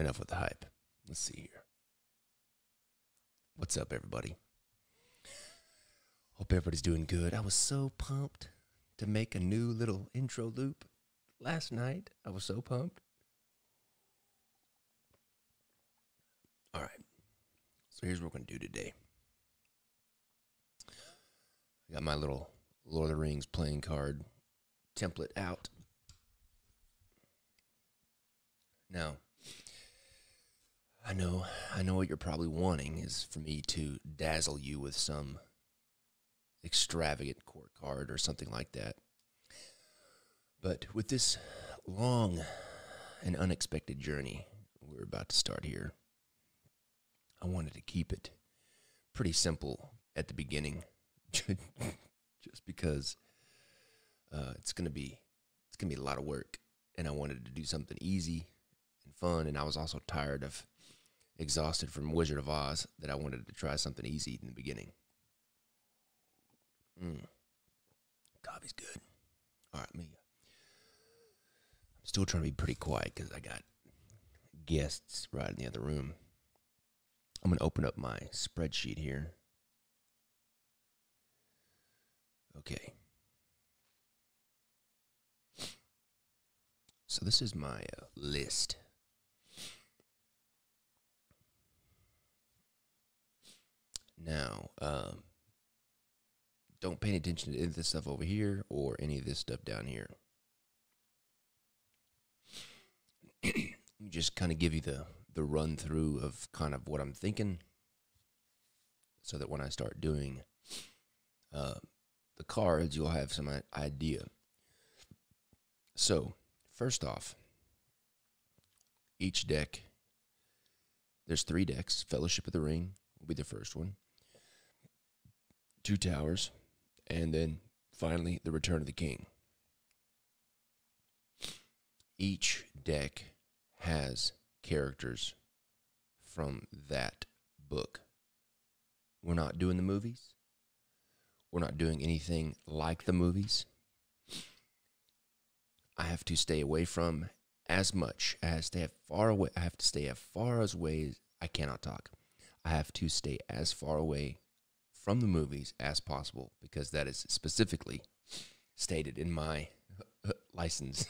enough with the hype. Let's see here. What's up, everybody? Hope everybody's doing good. I was so pumped to make a new little intro loop last night. I was so pumped. All right. So here's what we're going to do today. I got my little Lord of the Rings playing card template out. Now, I know, I know what you're probably wanting is for me to dazzle you with some extravagant court card or something like that. But with this long and unexpected journey we're about to start here, I wanted to keep it pretty simple at the beginning, just because uh, it's gonna be it's gonna be a lot of work, and I wanted to do something easy and fun, and I was also tired of exhausted from Wizard of Oz that I wanted to try something easy in the beginning. Mm. Coffee's good. All right, me. I'm still trying to be pretty quiet because I got guests right in the other room. I'm going to open up my spreadsheet here. Okay. So this is my uh, list. Now, um, don't pay any attention to any of this stuff over here or any of this stuff down here. Just kind of give you the the run through of kind of what I'm thinking, so that when I start doing uh, the cards, you'll have some idea. So, first off, each deck, there's three decks. Fellowship of the Ring will be the first one. Two Towers, and then finally the Return of the King. Each deck has characters from that book. We're not doing the movies. We're not doing anything like the movies. I have to stay away from as much. Have to stay far away. I have to stay as far as ways I cannot talk. I have to stay as far away from the movies as possible because that is specifically stated in my license.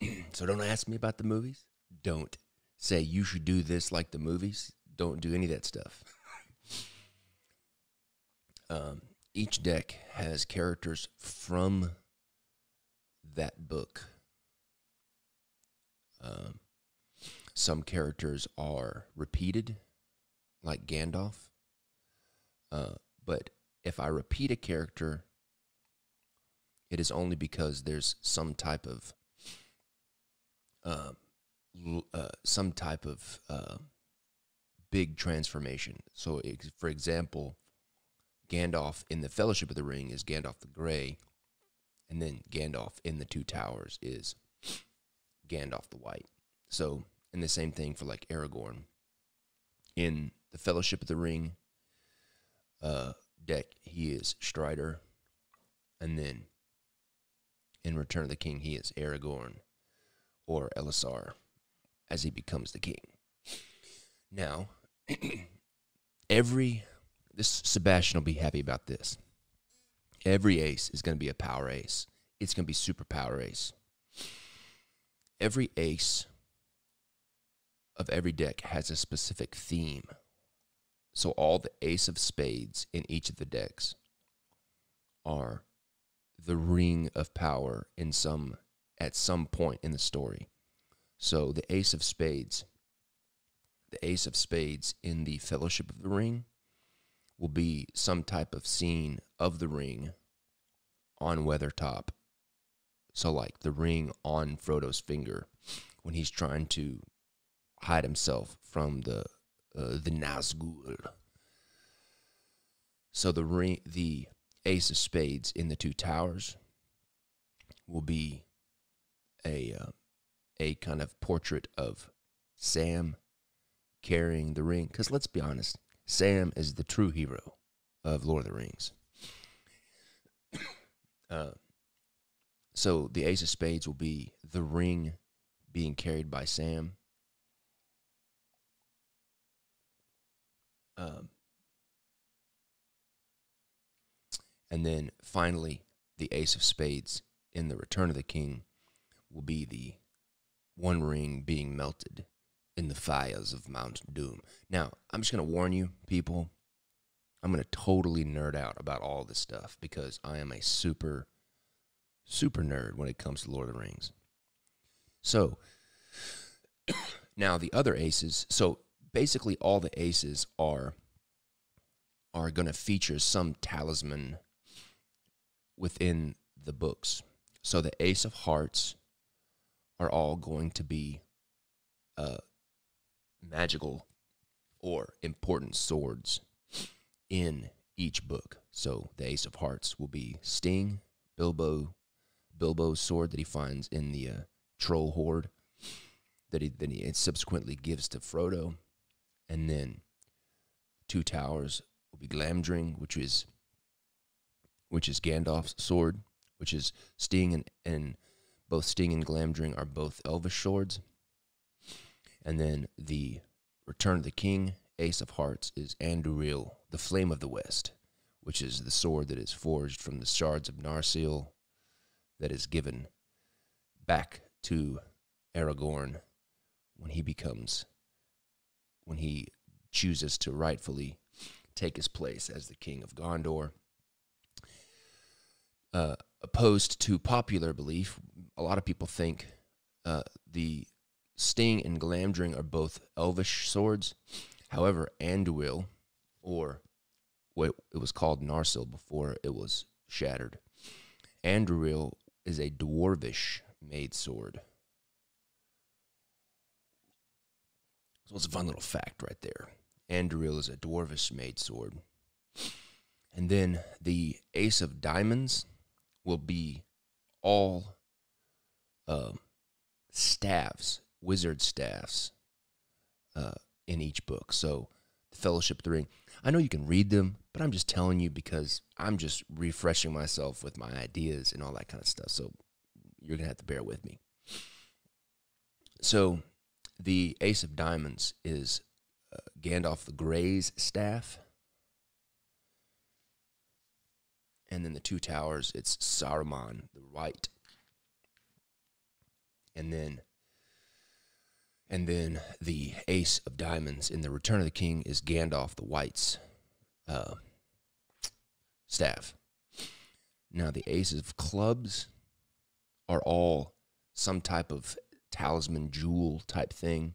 so don't ask me about the movies. Don't say you should do this like the movies. Don't do any of that stuff. um, each deck has characters from that book. Um, some characters are repeated, like Gandalf. Uh, but if I repeat a character, it is only because there's some type of uh, uh, some type of uh, big transformation. So, for example, Gandalf in the Fellowship of the Ring is Gandalf the Grey, and then Gandalf in the Two Towers is Gandalf the White. So, and the same thing for like Aragorn in the Fellowship of the Ring uh, deck, he is Strider, and then in Return of the King, he is Aragorn or Elessar as he becomes the king. Now, every this Sebastian will be happy about this. Every ace is going to be a power ace. It's going to be super power ace. Every ace of every deck has a specific theme. So all the ace of spades in each of the decks are the ring of power in some at some point in the story. So the Ace of Spades, the Ace of Spades in the Fellowship of the Ring will be some type of scene of the ring on Weathertop. So like the ring on Frodo's finger when he's trying to hide himself from the uh, the Nazgul. So the ring, the Ace of Spades in the Two Towers will be a uh, a kind of portrait of Sam carrying the ring. Because let's be honest, Sam is the true hero of Lord of the Rings. Uh, so the Ace of Spades will be the ring being carried by Sam. Um, and then finally, the Ace of Spades in the Return of the King will be the one ring being melted in the fires of Mount Doom. Now, I'm just going to warn you, people. I'm going to totally nerd out about all this stuff because I am a super, super nerd when it comes to Lord of the Rings. So, now the other aces. So basically, all the aces are are going to feature some talisman within the books. So the Ace of Hearts are all going to be uh, magical or important swords in each book. So the Ace of Hearts will be Sting, Bilbo, Bilbo's sword that he finds in the uh, troll hoard that he then he subsequently gives to Frodo, and then Two Towers will be Glamdring, which is which is Gandalf's sword, which is Sting and, and both Sting and Glamdring are both Elvish swords. And then the Return of the King, Ace of Hearts, is Anduril, the Flame of the West, which is the sword that is forged from the shards of Narsil that is given back to Aragorn when he becomes, when he chooses to rightfully take his place as the king of Gondor. Uh, opposed to popular belief, a lot of people think uh, the Sting and Glamdring are both elvish swords. However, Anduril, or what it was called Narsil before it was shattered, Anduril is a dwarvish made sword. So it's a fun little fact right there. Anduril is a dwarvish made sword. And then the Ace of Diamonds will be all uh, staffs, wizard staffs, uh, in each book. So the Fellowship of the Ring. I know you can read them, but I'm just telling you because I'm just refreshing myself with my ideas and all that kind of stuff. So you're going to have to bear with me. So the Ace of Diamonds is uh, Gandalf the Grey's staff. And then the two towers, it's Saruman the White. And then and then the Ace of Diamonds in the Return of the King is Gandalf the White's uh, staff. Now the aces of clubs are all some type of talisman jewel type thing.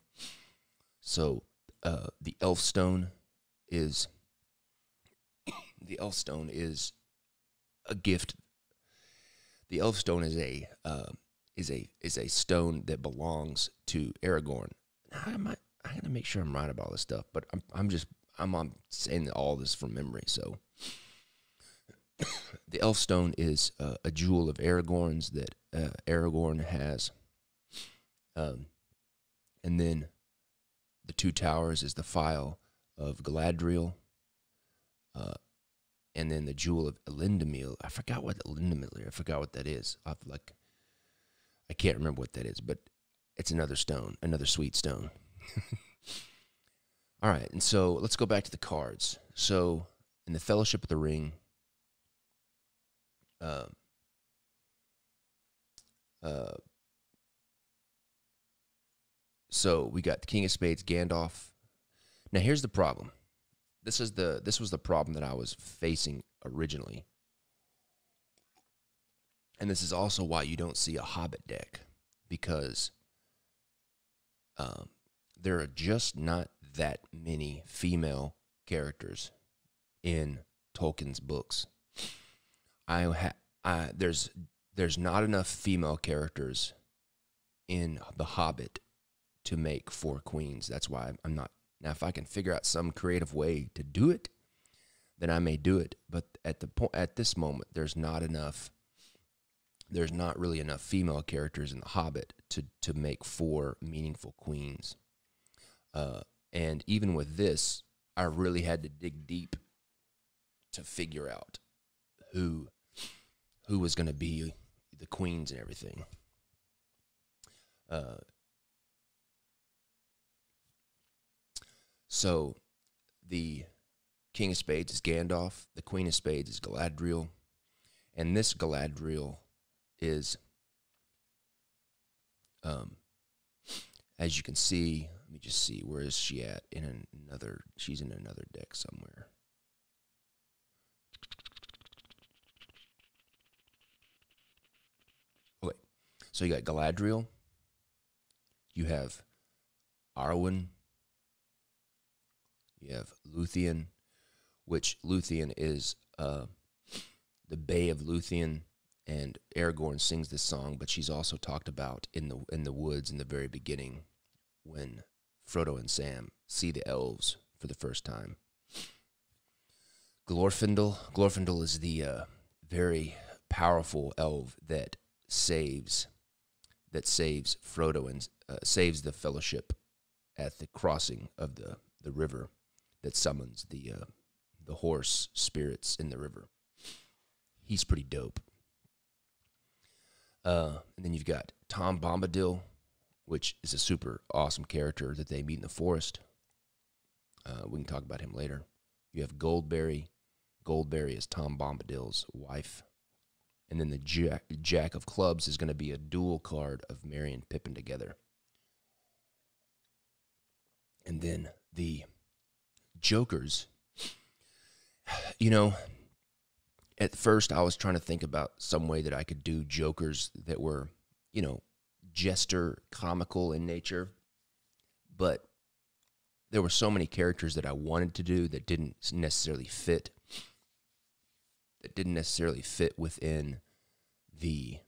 So uh, the elf stone is the elf stone is a gift. The elf stone is a uh, is a is a stone that belongs to Aragorn. I might I gotta make sure I'm right about this stuff, but I'm I'm just I'm on saying all this from memory. So the elf stone is uh, a jewel of Aragorn's that uh, Aragorn has. Um, and then the two towers is the phial of Galadriel. Uh, and then the jewel of Elendil. I forgot what Elendil. I forgot what that is. I've like, I can't remember what that is, but it's another stone, another sweet stone. All right, and so let's go back to the cards. So in the Fellowship of the Ring, uh, uh, so we got the King of Spades, Gandalf. Now here's the problem. This is the this was the problem that I was facing originally. And this is also why you don't see a Hobbit deck because um, there are just not that many female characters in Tolkien's books. I ha- I, there's there's not enough female characters in The Hobbit to make four queens. That's why I'm not now. If I can figure out some creative way to do it, then I may do it. But at the point at this moment, there's not enough there's not really enough female characters in The Hobbit to to make four meaningful queens. Uh, and even with this, I really had to dig deep to figure out who who was going to be the queens and everything. Uh, so the King of Spades is Gandalf, the Queen of Spades is Galadriel, and this Galadriel is, um, as you can see, let me just see where is she at in another. She's in another deck somewhere. Okay, so you got Galadriel. You have Arwen. You have Luthien, which Luthien is uh, the Lay of Luthien, and Aragorn sings this song, but she's also talked about in the in the woods in the very beginning when Frodo and Sam see the elves for the first time. Glorfindel, Glorfindel is the uh, very powerful elf that saves that saves Frodo and uh, saves the Fellowship at the crossing of the, the river that summons the uh, the horse spirits in the river. He's pretty dope. Uh, and then you've got Tom Bombadil, which is a super awesome character that they meet in the forest. Uh, we can talk about him later. You have Goldberry. Goldberry is Tom Bombadil's wife. And then the Jack, Jack of Clubs is going to be a dual card of Merry and Pippin together. And then the Jokers. You know, at first I was trying to think about some way that I could do Jokers that were, you know, jester comical in nature. But there were so many characters that I wanted to do that didn't necessarily fit that didn't necessarily fit within the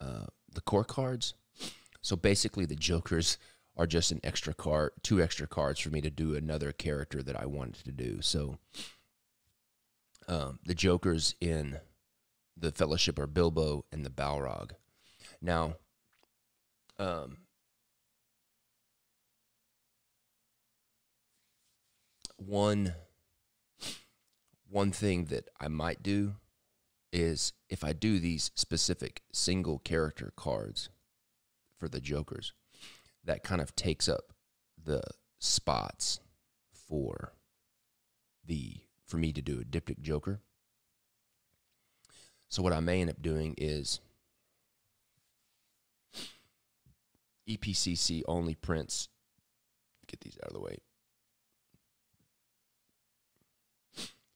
uh, the core cards. So basically, the Jokers are just an extra card, two extra cards for me to do another character that I wanted to do. So um, the Jokers in the Fellowship are Bilbo and the Balrog. Now, um, one one thing that I might do is if I do these specific single character cards for the Jokers, that kind of takes up the spots for the for me to do a diptych Joker. So what I may end up doing is EPCC only prints. Get these out of the way.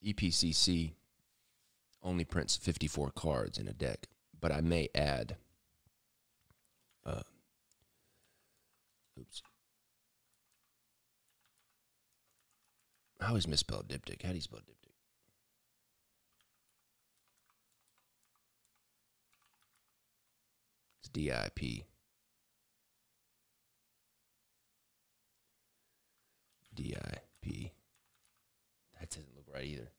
EPCC only prints 54 cards in a deck, but I may add. Oops. I always misspell diptych. How do you spell diptych? It's D I P. D I P. That doesn't look right either.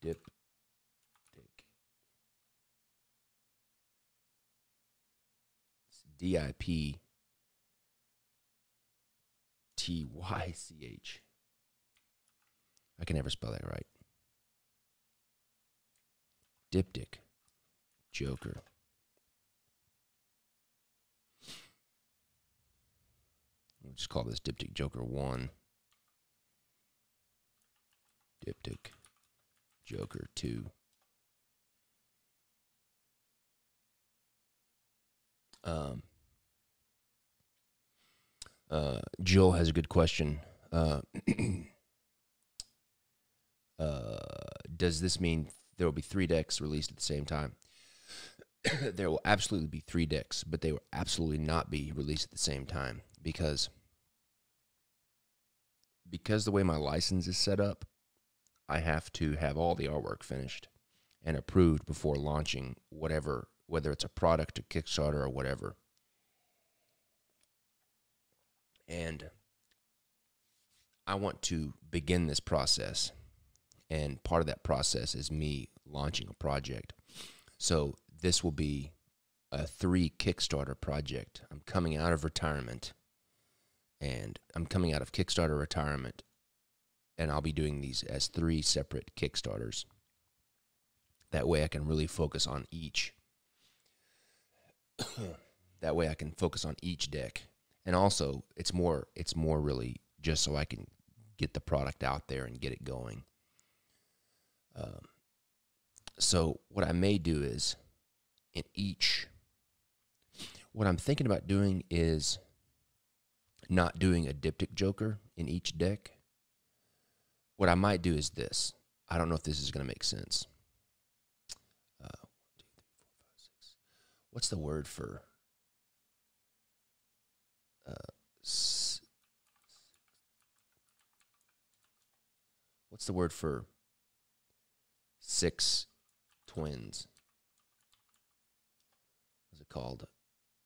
Dip. D I P T Y C H. I can never spell that right. Diptych. Joker. We'll just call this Diptych Joker 1. Diptych Joker 2. Um, uh, Jill has a good question. Uh, uh, does this mean there will be three decks released at the same time? there will absolutely be three decks, but they will absolutely not be released at the same time because because the way my license is set up, I have to have all the artwork finished and approved before launching whatever, whether it's a product, a Kickstarter, or whatever. And I want to begin this process. And part of that process is me launching a project. So this will be a three Kickstarter project. I'm coming out of retirement and I'm coming out of Kickstarter retirement and I'll be doing these as three separate Kickstarters. That way I can really focus on each. that way I can focus on each deck. And also it's more it's more really just so I can get the product out there and get it going. Um, so what I may do is in each what I'm thinking about doing is not doing a diptych joker in each deck. What I might do is this. I don't know if this is going to make sense. Uh, one, two, three, four, five, six. What's the word for uh, what's the word for six twins? What's it called?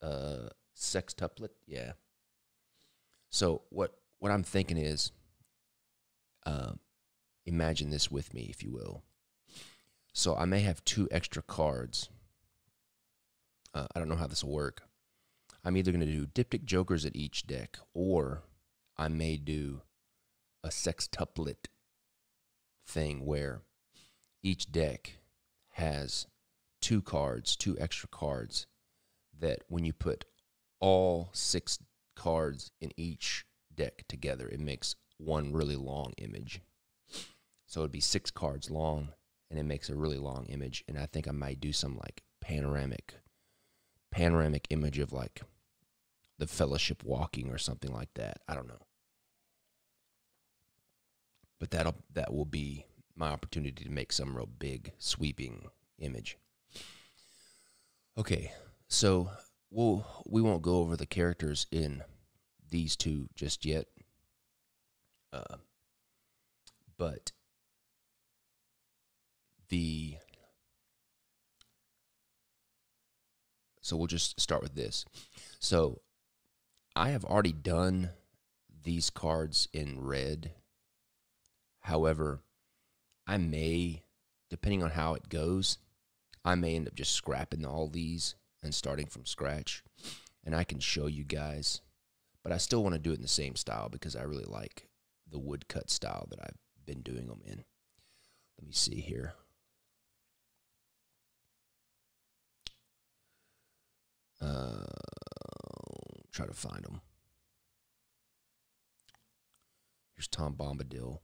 Uh, sextuplet. Yeah. So what what I'm thinking is, uh, imagine this with me, if you will. So I may have two extra cards. Uh, I don't know how this will work. I'm either going to do diptych jokers at each deck, or I may do a sextuplet thing where each deck has two cards, two extra cards that when you put all six cards in each deck together, it makes one really long image. So it'd be six cards long and it makes a really long image. And I think I might do some like panoramic panoramic image of like the fellowship walking or something like that. I don't know. But that'll that will be my opportunity to make some real big sweeping image. Okay, so we'll we won't go over the characters in these two just yet. Uh, but the so we'll just start with this. So I have already done these cards in red. However, I may, depending on how it goes, I may end up just scrapping all these and starting from scratch. And I can show you guys. But I still want to do it in the same style because I really like the woodcut style that I've been doing them in. Let me see here. Uh, try to find them. Here's Tom Bombadil.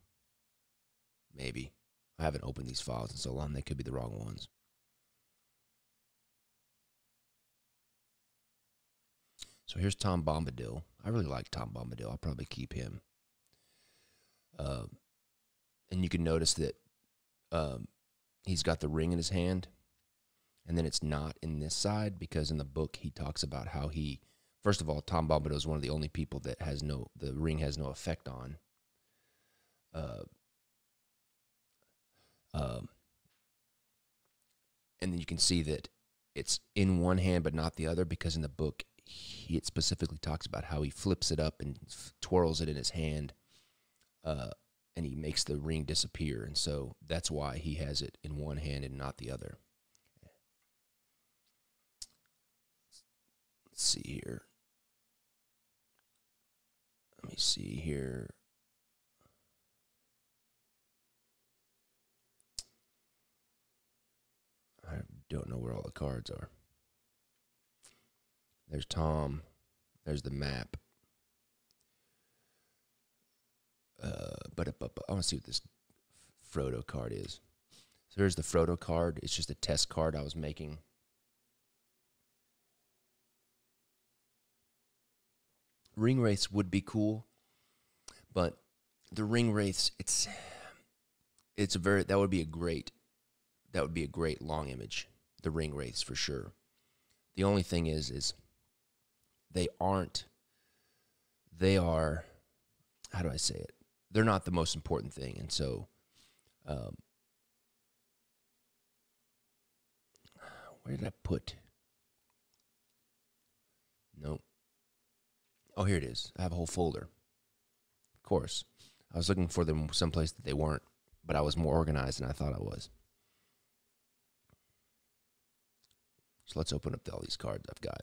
Maybe. I haven't opened these files in so long, they could be the wrong ones. So here's Tom Bombadil. I really like Tom Bombadil. I'll probably keep him. Uh, and you can notice that um, he's got the ring in his hand, and then it's not in this side because in the book he talks about how he, first of all, Tom Bombadil is one of the only people that has no the ring has no effect on. Uh, um, and then you can see that it's in one hand but not the other because in the book he, it specifically talks about how he flips it up and twirls it in his hand uh, and he makes the ring disappear and so that's why he has it in one hand and not the other let's see here let me see here I don't know where all the cards are. There's Tom. There's the map. Uh, but, but, but I want to see what this Frodo card is. So here's the Frodo card. It's just a test card I was making. Ring wraiths would be cool, but the ring wraiths, it's it's a very that would be a great that would be a great long image. The ring wraiths for sure. The only thing is, is they aren't. They are. How do I say it? They're not the most important thing, and so. Um, where did I put? Nope. Oh, here it is. I have a whole folder. Of course. I was looking for them someplace that they weren't, but I was more organized than I thought I was. So let's open up all these cards I've got.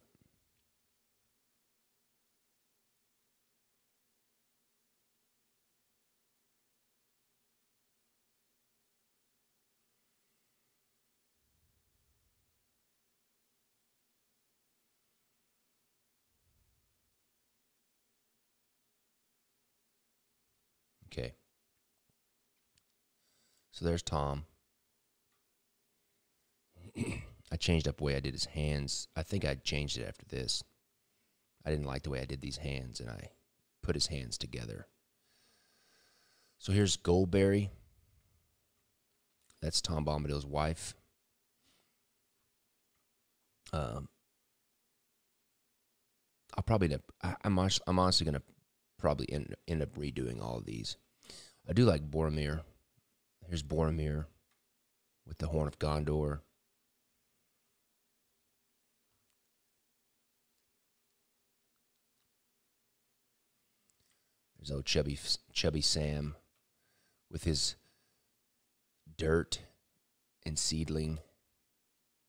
So there's Tom. I changed up the way I did his hands. I think I changed it after this. I didn't like the way I did these hands, and I put his hands together. So here's Goldberry. That's Tom Bombadil's wife. Um, I'll probably I, I'm, I'm honestly going to probably end, end up redoing all of these. I do like Boromir. Here's Boromir with the Horn of Gondor. There's old chubby chubby Sam with his dirt and seedling.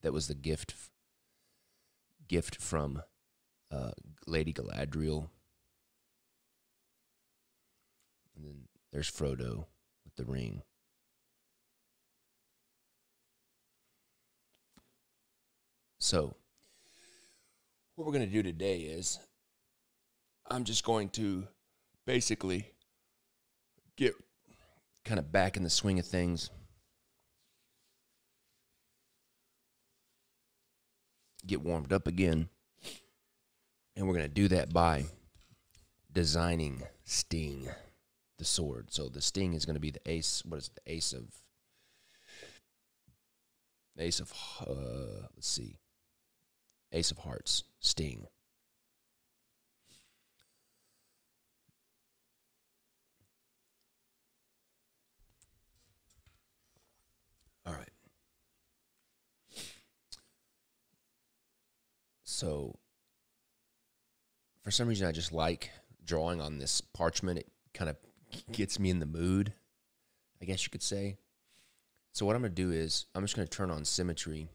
That was the gift gift from uh, Lady Galadriel. And then there's Frodo with the ring. So, what we're going to do today is I'm just going to basically get kind of back in the swing of things. Get warmed up again. And we're going to do that by designing Sting, the sword. So the Sting is going to be the ace. What is it? The ace of. Ace of. Uh, let's see. Ace of Hearts, Sting. All right. So, for some reason, I just like drawing on this parchment. It kind of gets me in the mood, I guess you could say. So, what I'm going to do is, I'm just going to turn on symmetry.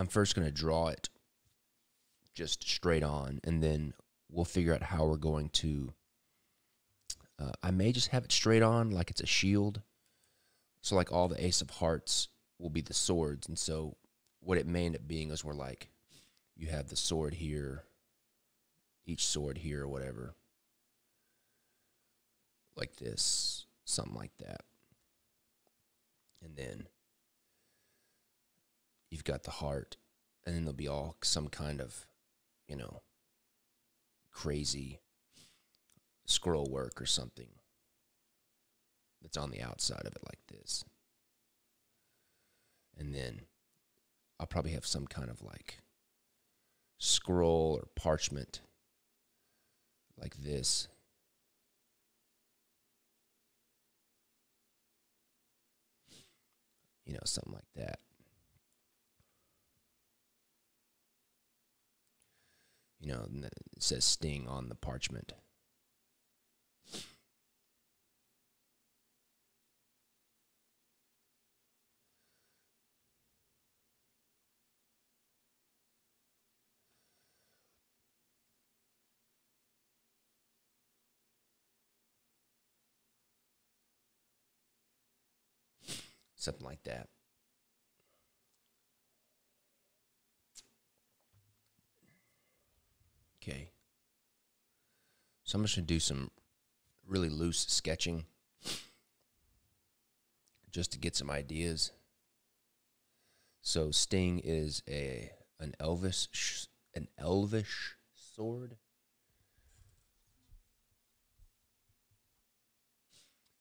I'm first going to draw it just straight on, and then we'll figure out how we're going to uh, I may just have it straight on like it's a shield. So like all the ace of hearts will be the swords. And so what it may end up being is we're like, you have the sword here, each sword here or whatever. Like this, something like that. And then you've got the heart, and then there'll be all some kind of, you know, crazy scroll work or something that's on the outside of it like this. And then I'll probably have some kind of like scroll or parchment like this. You know, something like that. You know, it says sting on the parchment. something like that. Okay. So I'm just going to do some really loose sketching just to get some ideas. So Sting is a an Elvis an elvish sword.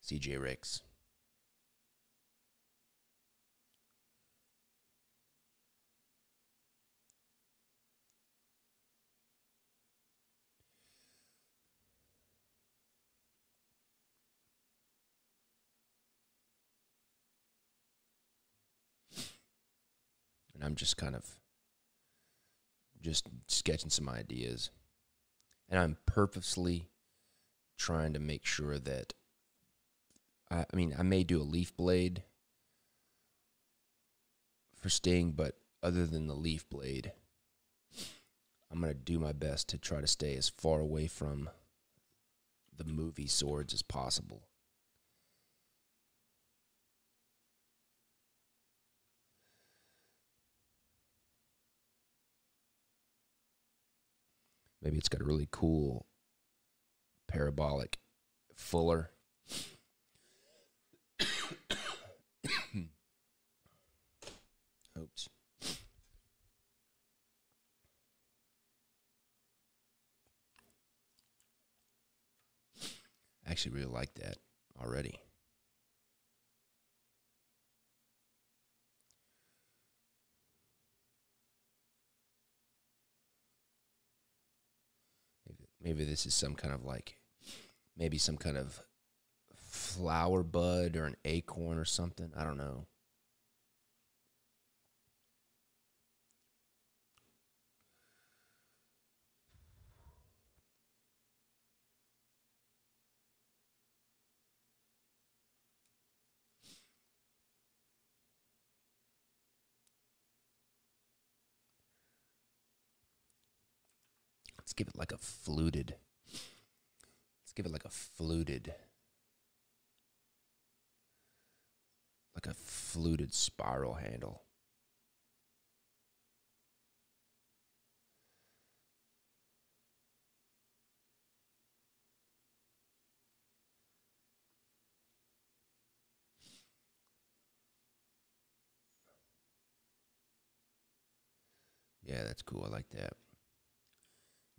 CJ Ricks. And I'm just kind of just sketching some ideas. And I'm purposely trying to make sure that I, I mean I may do a leaf blade for Sting, but other than the leaf blade, I'm going to do my best to try to stay as far away from the movie swords as possible. Maybe it's got a really cool parabolic fuller. Oops. I actually really like that already. Maybe, this is some kind of like, maybe some kind of flower bud or an acorn or something. I don't know. Let's give it like a fluted. Let's give it like a fluted. Like a fluted spiral handle. Yeah, that's cool. I like that.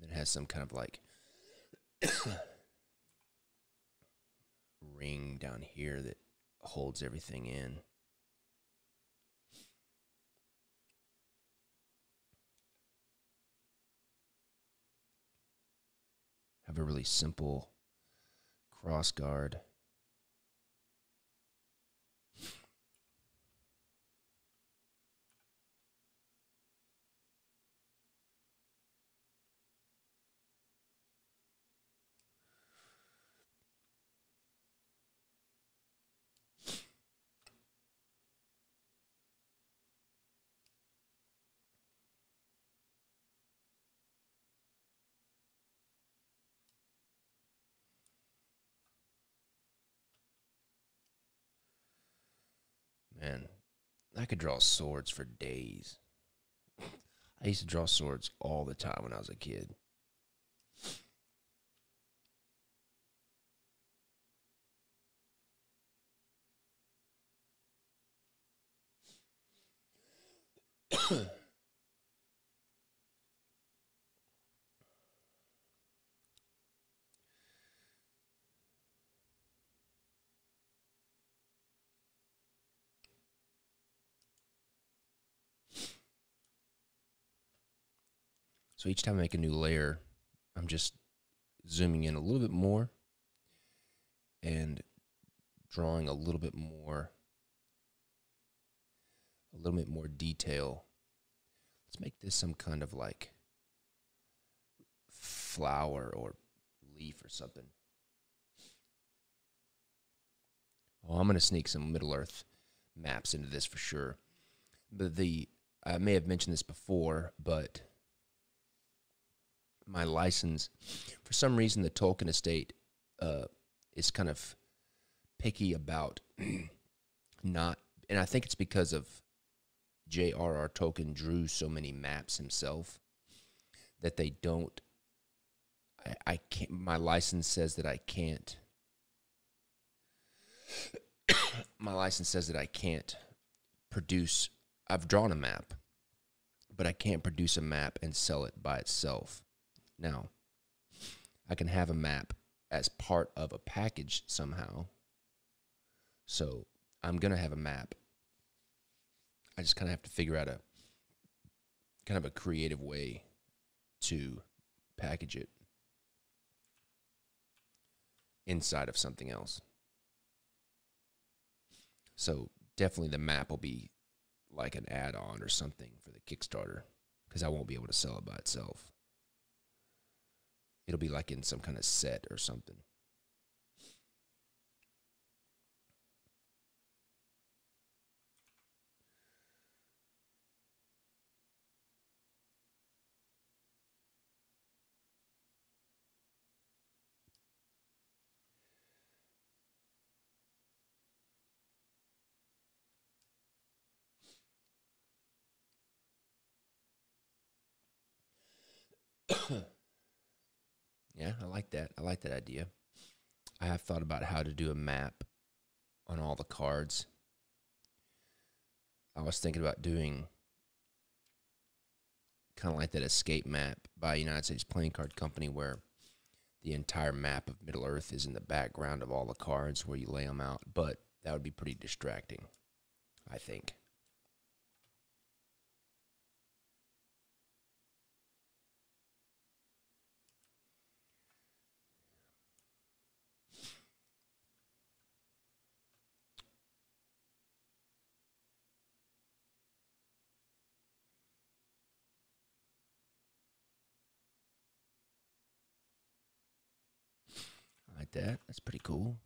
Then it has some kind of like ring down here that holds everything in. Have a really simple cross guard. Man, I could draw swords for days. I used to draw swords all the time when I was a kid. So each time I make a new layer, I'm just zooming in a little bit more and drawing a little bit more a little bit more detail. Let's make this some kind of like flower or leaf or something. Oh, I'm going to sneak some Middle Earth maps into this for sure. The I may have mentioned this before, but my license. For some reason, the Tolkien estate uh, is kind of picky about not, and I think it's because of J.R.R. Tolkien drew so many maps himself that they don't. I, I can't. My license says that I can't. my license says that I can't produce. I've drawn a map, but I can't produce a map and sell it by itself. Now, I can have a map as part of a package somehow. So I'm going to have a map. I just kind of have to figure out a kind of a creative way to package it inside of something else. So definitely the map will be like an add on or something for the Kickstarter because I won't be able to sell it by itself. It'll be like in some kind of set or something. Yeah, I like that. I like that idea. I have thought about how to do a map on all the cards. I was thinking about doing kind of like that escape map by United States Playing Card Company where the entire map of Middle Earth is in the background of all the cards where you lay them out, but that would be pretty distracting, I think. I like that. That's pretty cool.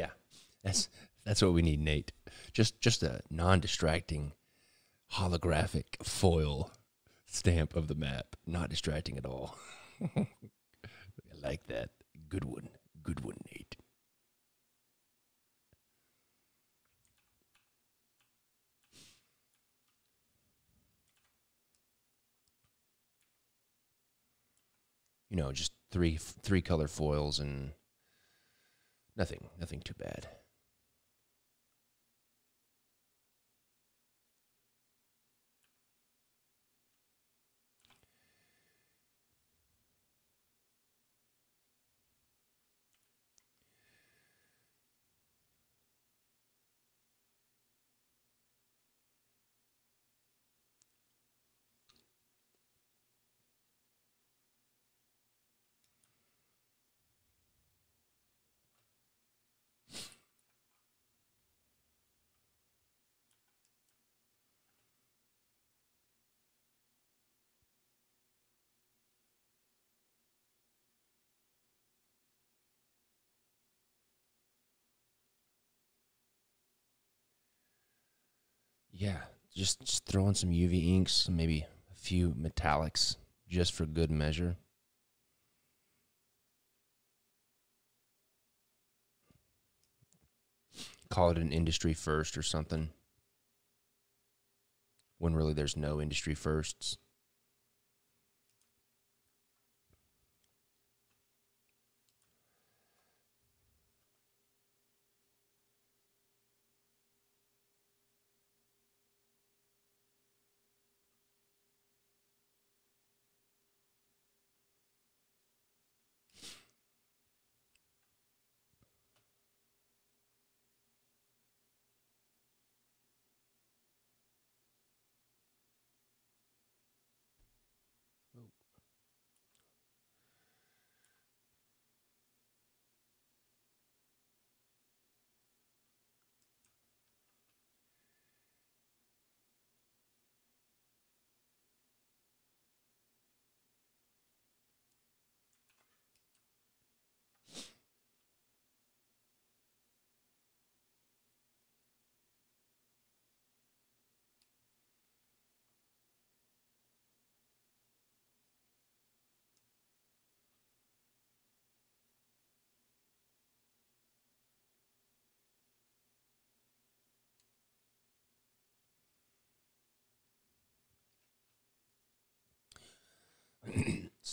Yeah, that's that's what we need, Nate. Just just a non-distracting holographic foil stamp of the map, not distracting at all. I like that. Good one. Good one, Nate. You know, just three three color foils and nothing nothing too bad. Yeah, just just throw in some UV inks, maybe a few metallics, just for good measure. Call it an industry first or something. When really there's no industry firsts.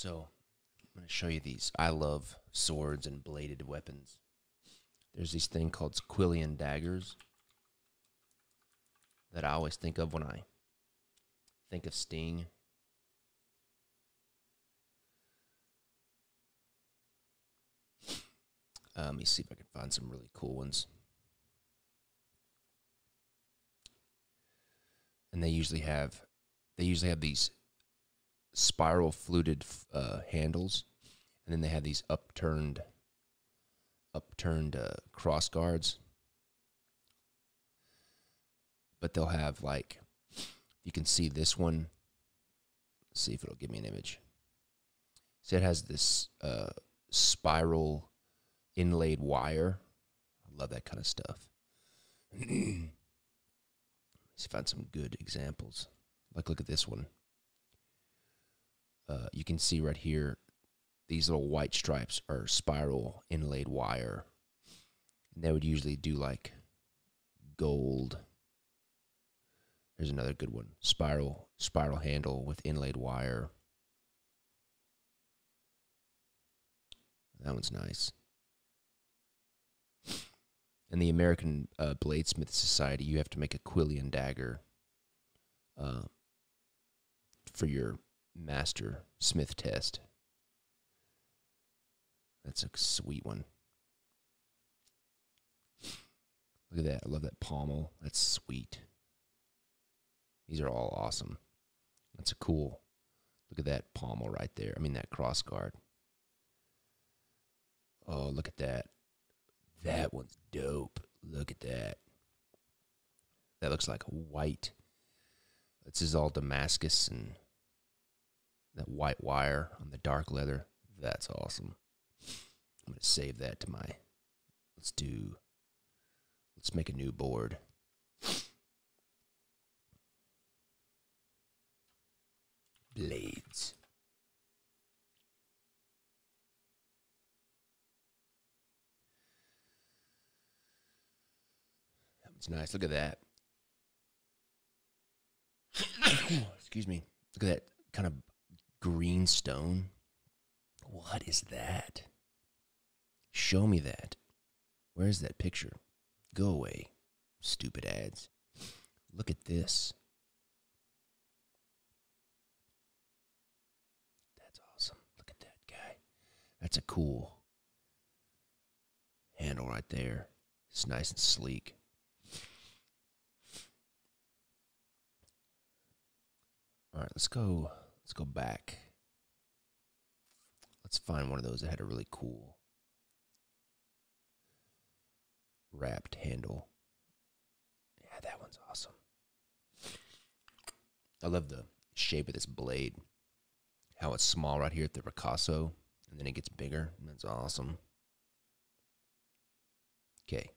So I'm going to show you these. I love swords and bladed weapons. There's this thing called squillion daggers that I always think of when I think of Sting. Um, let me see if I can find some really cool ones. And they usually have, they usually have these spiral fluted uh, handles, and then they have these upturned upturned uh, cross guards. But they'll have like you can see this one. Let's see if it'll give me an image. So it has this uh, spiral inlaid wire. I love that kind of stuff. Let's find some good examples. Like, look at this one. Uh, you can see right here, these little white stripes are spiral inlaid wire. And they would usually do like gold. There's another good one. Spiral spiral handle with inlaid wire. That one's nice. In the American uh, Bladesmith Society, you have to make a quillon dagger uh, for your master smith test. That's a sweet one. Look at that. I love that pommel. That's sweet. These are all awesome. That's a cool. Look at that pommel right there. I mean, that cross guard. Oh, look at that. That one's dope. Look at that. That looks like white. This is all Damascus and that white wire on the dark leather. That's awesome. I'm going to save that to my. Let's do. Let's make a new board. Blades. It's nice. Look at that. Excuse me. Look at that kind of green stone. What is that? Show me that. Where's that picture? Go away, stupid ads. Look at this. That's awesome. Look at that guy. That's a cool handle right there. It's nice and sleek. All right, let's go. Let's go back. Let's find one of those that had a really cool wrapped handle. Yeah, that one's awesome. I love the shape of this blade. How it's small right here at the ricasso, and then it gets bigger. That's awesome. Okay.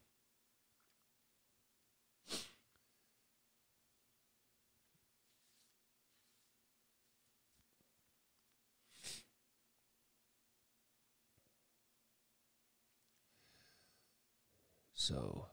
So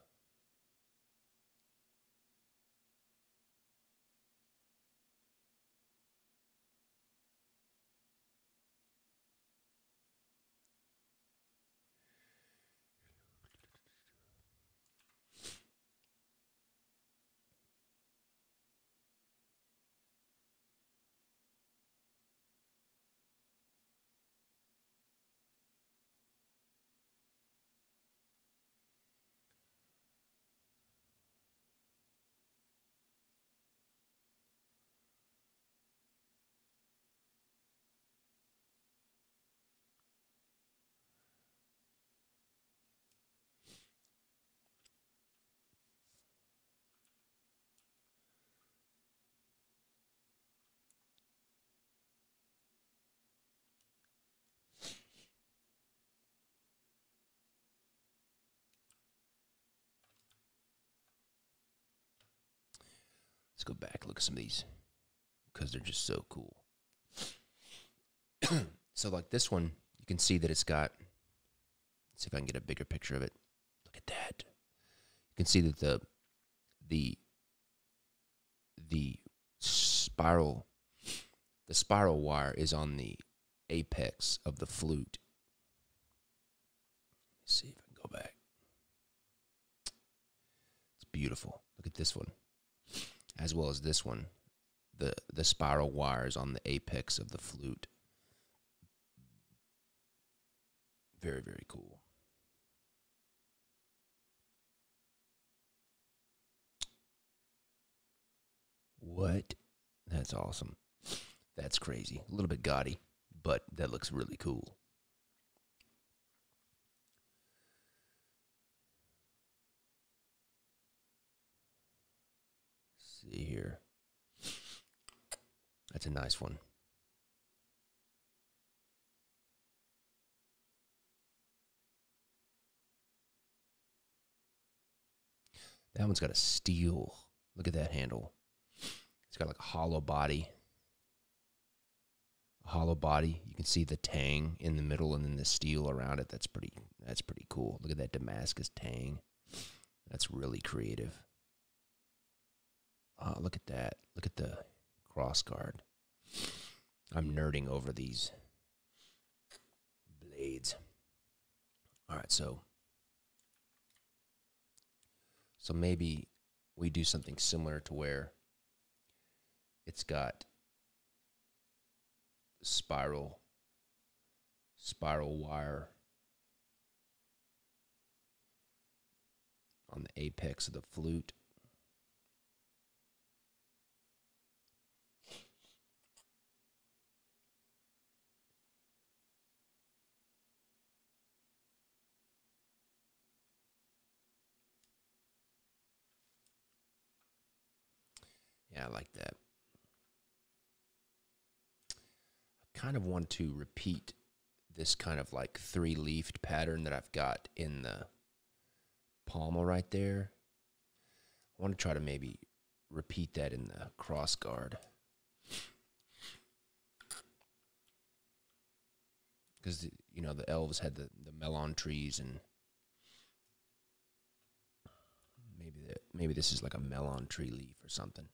Let's go back look at some of these because they're just so cool. so like this one, you can see that it's got. Let's see if I can get a bigger picture of it. Look at that. You can see that the the the spiral the spiral wire is on the apex of the flute. Let's see if I can go back. It's beautiful. Look at this one as well as this one, the, the spiral wires on the apex of the flute. Very, very cool. What? That's awesome. That's crazy. A little bit gaudy, but that looks really cool. See here. That's a nice one. That one's got a steel. Look at that handle. It's got like a hollow body. A hollow body. You can see the tang in the middle and then the steel around it. That's pretty that's pretty cool. Look at that Damascus tang. That's really creative. Oh, look at that. Look at the cross guard. I'm nerding over these blades. All right, so so maybe we do something similar to where it's got spiral spiral wire on the apex of the flute Yeah, I like that. I kind of want to repeat this kind of like three leafed pattern that I've got in the pommel right there. I want to try to maybe repeat that in the cross guard. Because, you know, the elves had the, the mallorn trees and maybe the, maybe this is like a mallorn tree leaf or something.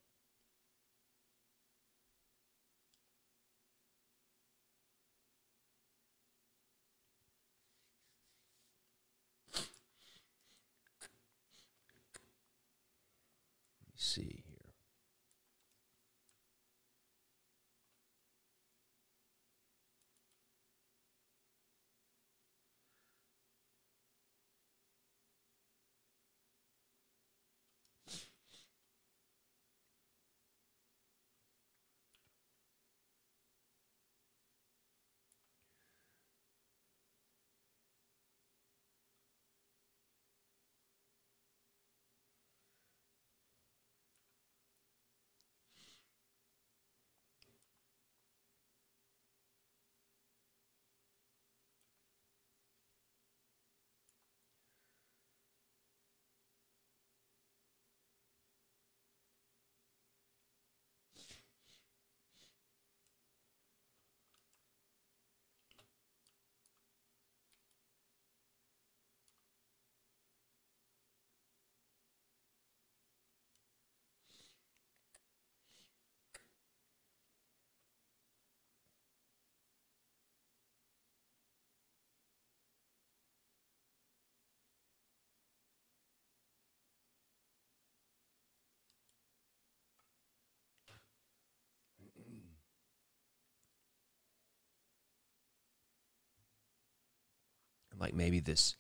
Like maybe this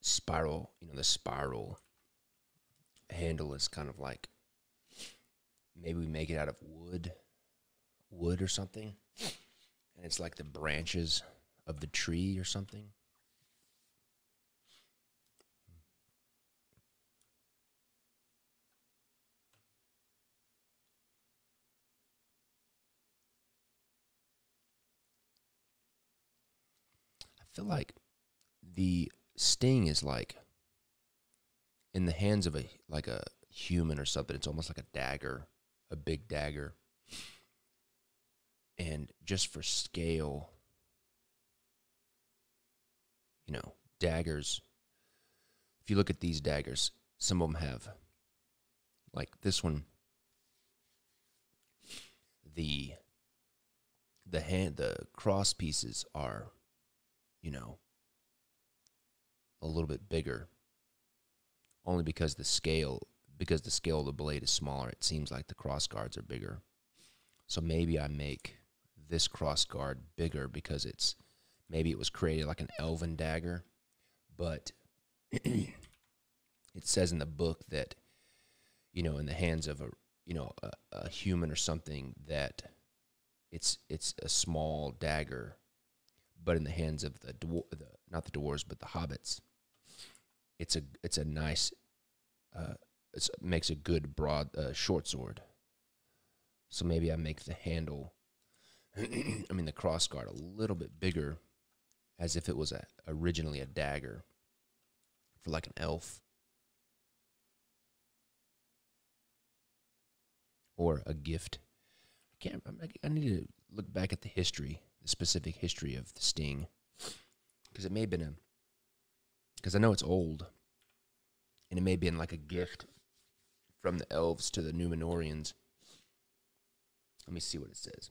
spiral, you know, the spiral handle is kind of like maybe we make it out of wood, wood or something. And it's like the branches of the tree or something. Feel like the sting is like in the hands of a like a human or something. It's almost like a dagger, a big dagger. And just for scale, you know, daggers. If you look at these daggers, some of them have like this one the the hand the cross pieces are you know, a little bit bigger. Only because the scale because the scale of the blade is smaller, it seems like the cross guards are bigger. So maybe I make this cross guard bigger because it's maybe it was created like an elven dagger, but it says in the book that you know in the hands of a you know a, a human or something that it's it's a small dagger, but in the hands of the, the not the dwarves but the hobbits, it's a it's a nice, uh, it makes a good broad uh, short sword. So maybe I make the handle, I mean the crossguard a little bit bigger, as if it was a, originally a dagger for like an elf. Or a gift. I can't. I need to look back at the history, the specific history of the sting, because it may have been a. Because I know it's old, and it may have been like a gift from the elves to the Numenoreans. Let me see what it says.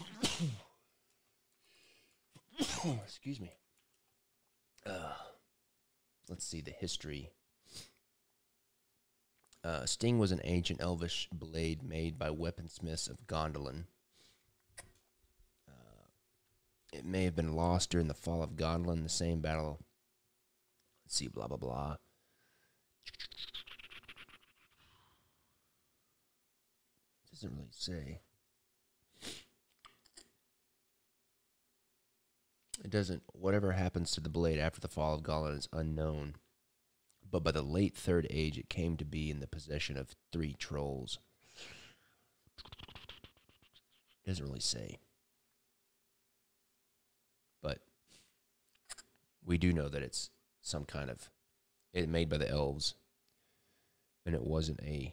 Excuse me. Uh, let's see the history. Uh, Sting was an ancient elvish blade made by weaponsmiths of Gondolin. Uh, it may have been lost during the fall of Gondolin, the same battle. Let's see, blah, blah, blah. It doesn't really say. It doesn't. Whatever happens to the blade after the fall of Gondolin is unknown. But by the late Third Age, it came to be in the possession of three trolls. Doesn't really say. But we do know that it's some kind of it made by the elves, and it wasn't a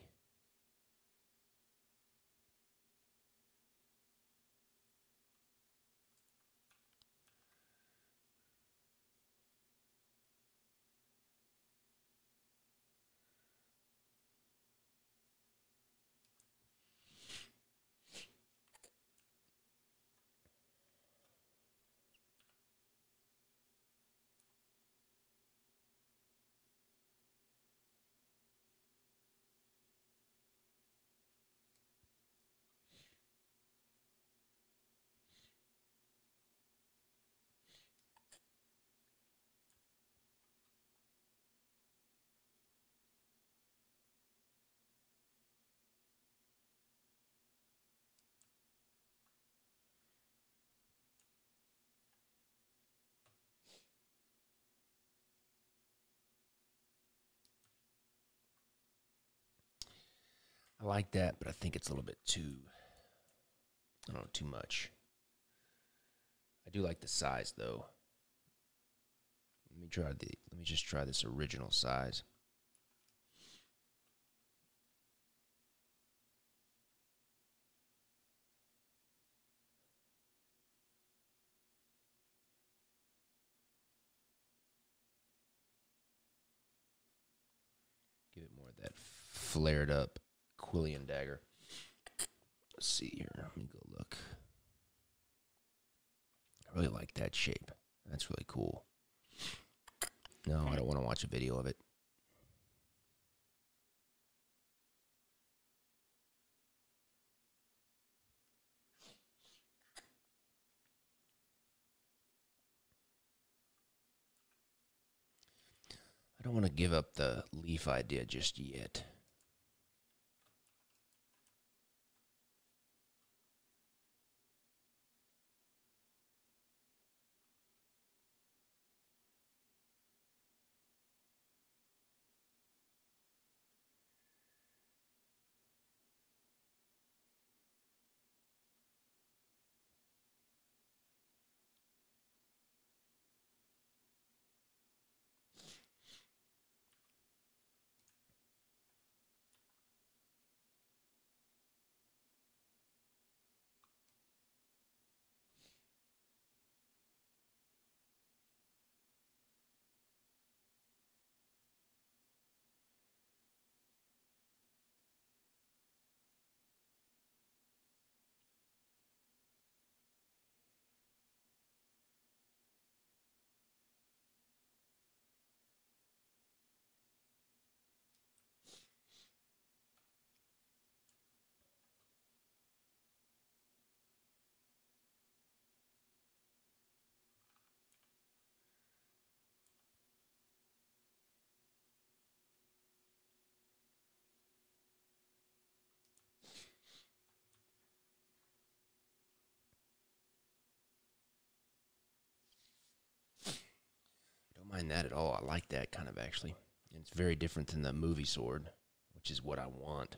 I like that, but I think it's a little bit too, I don't know, too much. I do like the size though. Let me try the, let me just try this original size. Give it more of that flared up quillon dagger. Let's see here. Let me go look. I really like that shape. That's really cool. No, I don't want to watch a video of it. I don't want to give up the leaf idea just yet. Mind that at all. I like that kind of actually. It's very different than the movie sword, which is what I want.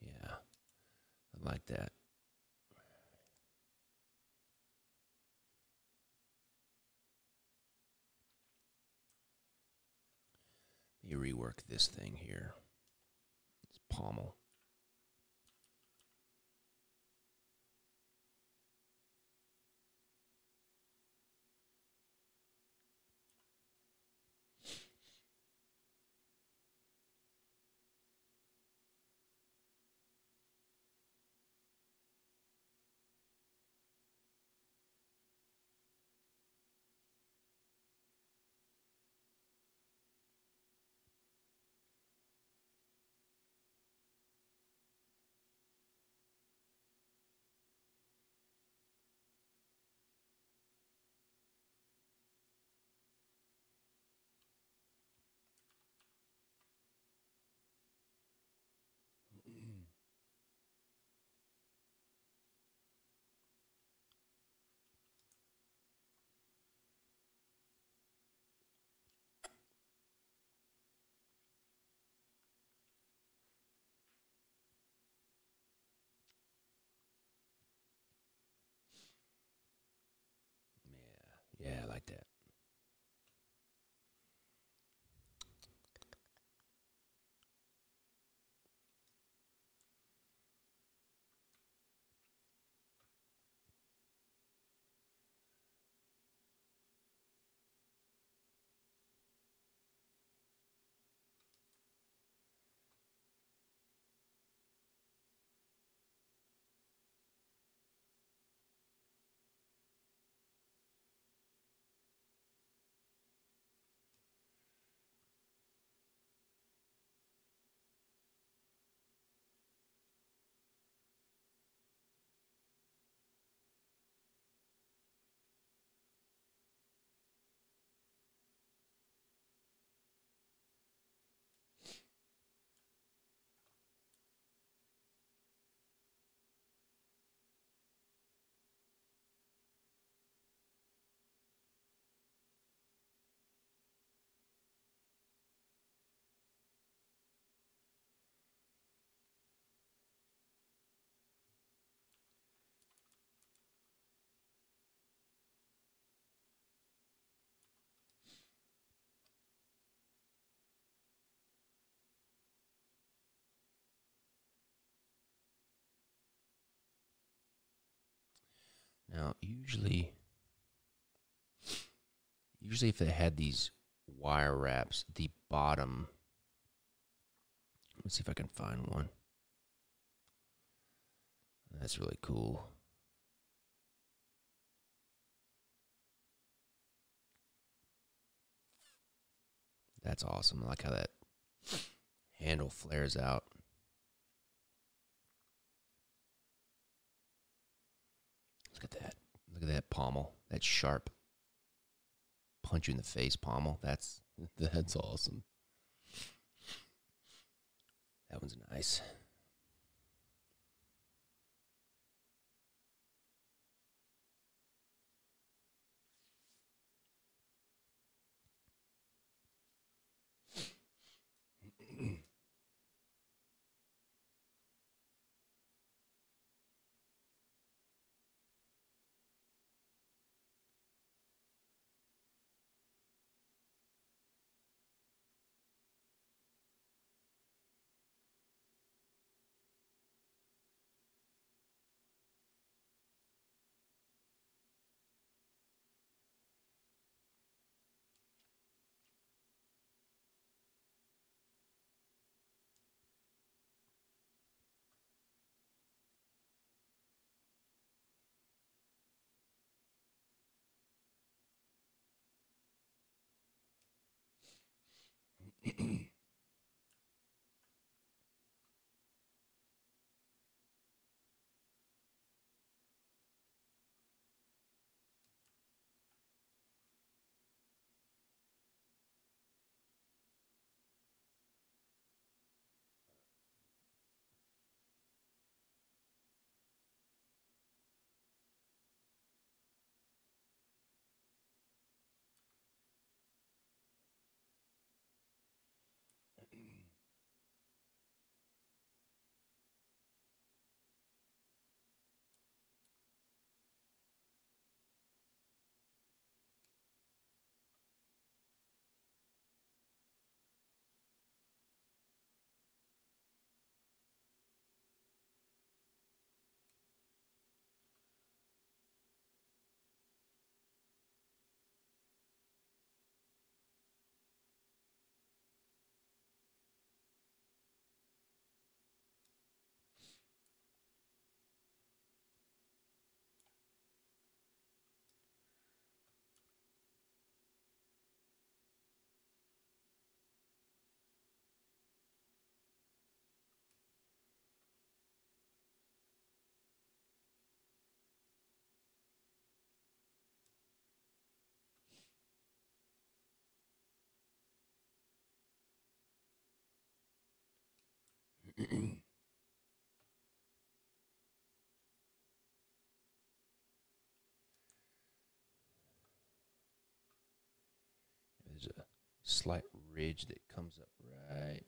Yeah, I like that. Let me rework this thing here. It's pommel. Like that. Now, usually, usually if they had these wire wraps, the bottom. Let's see if I can find one. That's really cool. That's awesome. I like how that handle flares out. Look at that. Look at that pommel. That sharp punch you in the face pommel. That's that's awesome. That one's nice. Slight ridge that comes up right.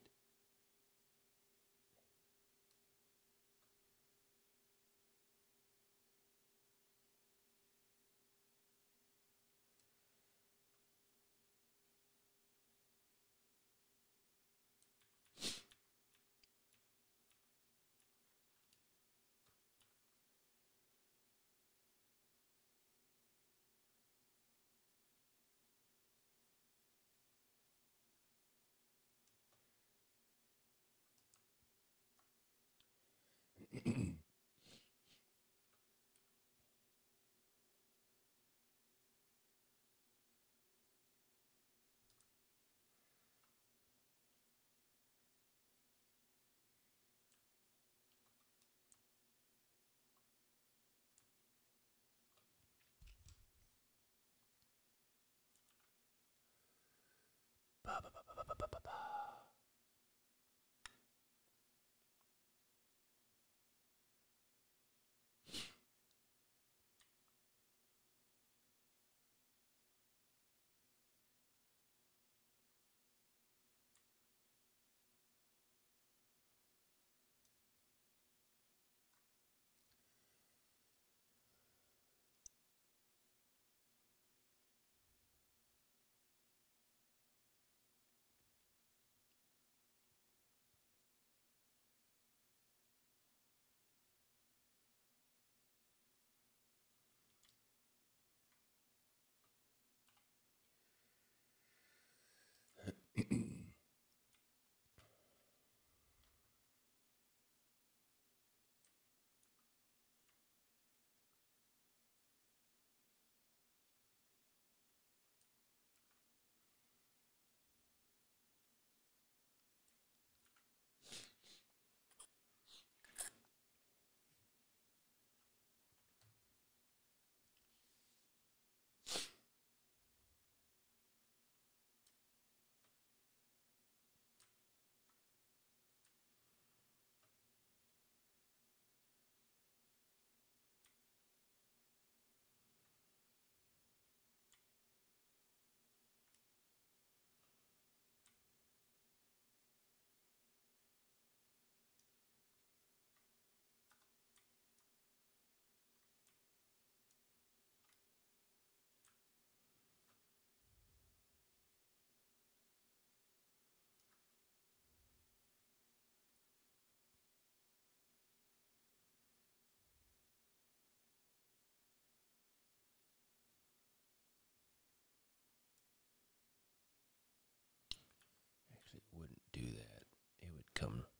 It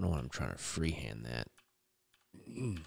don't know why I'm trying to freehand that. Mm.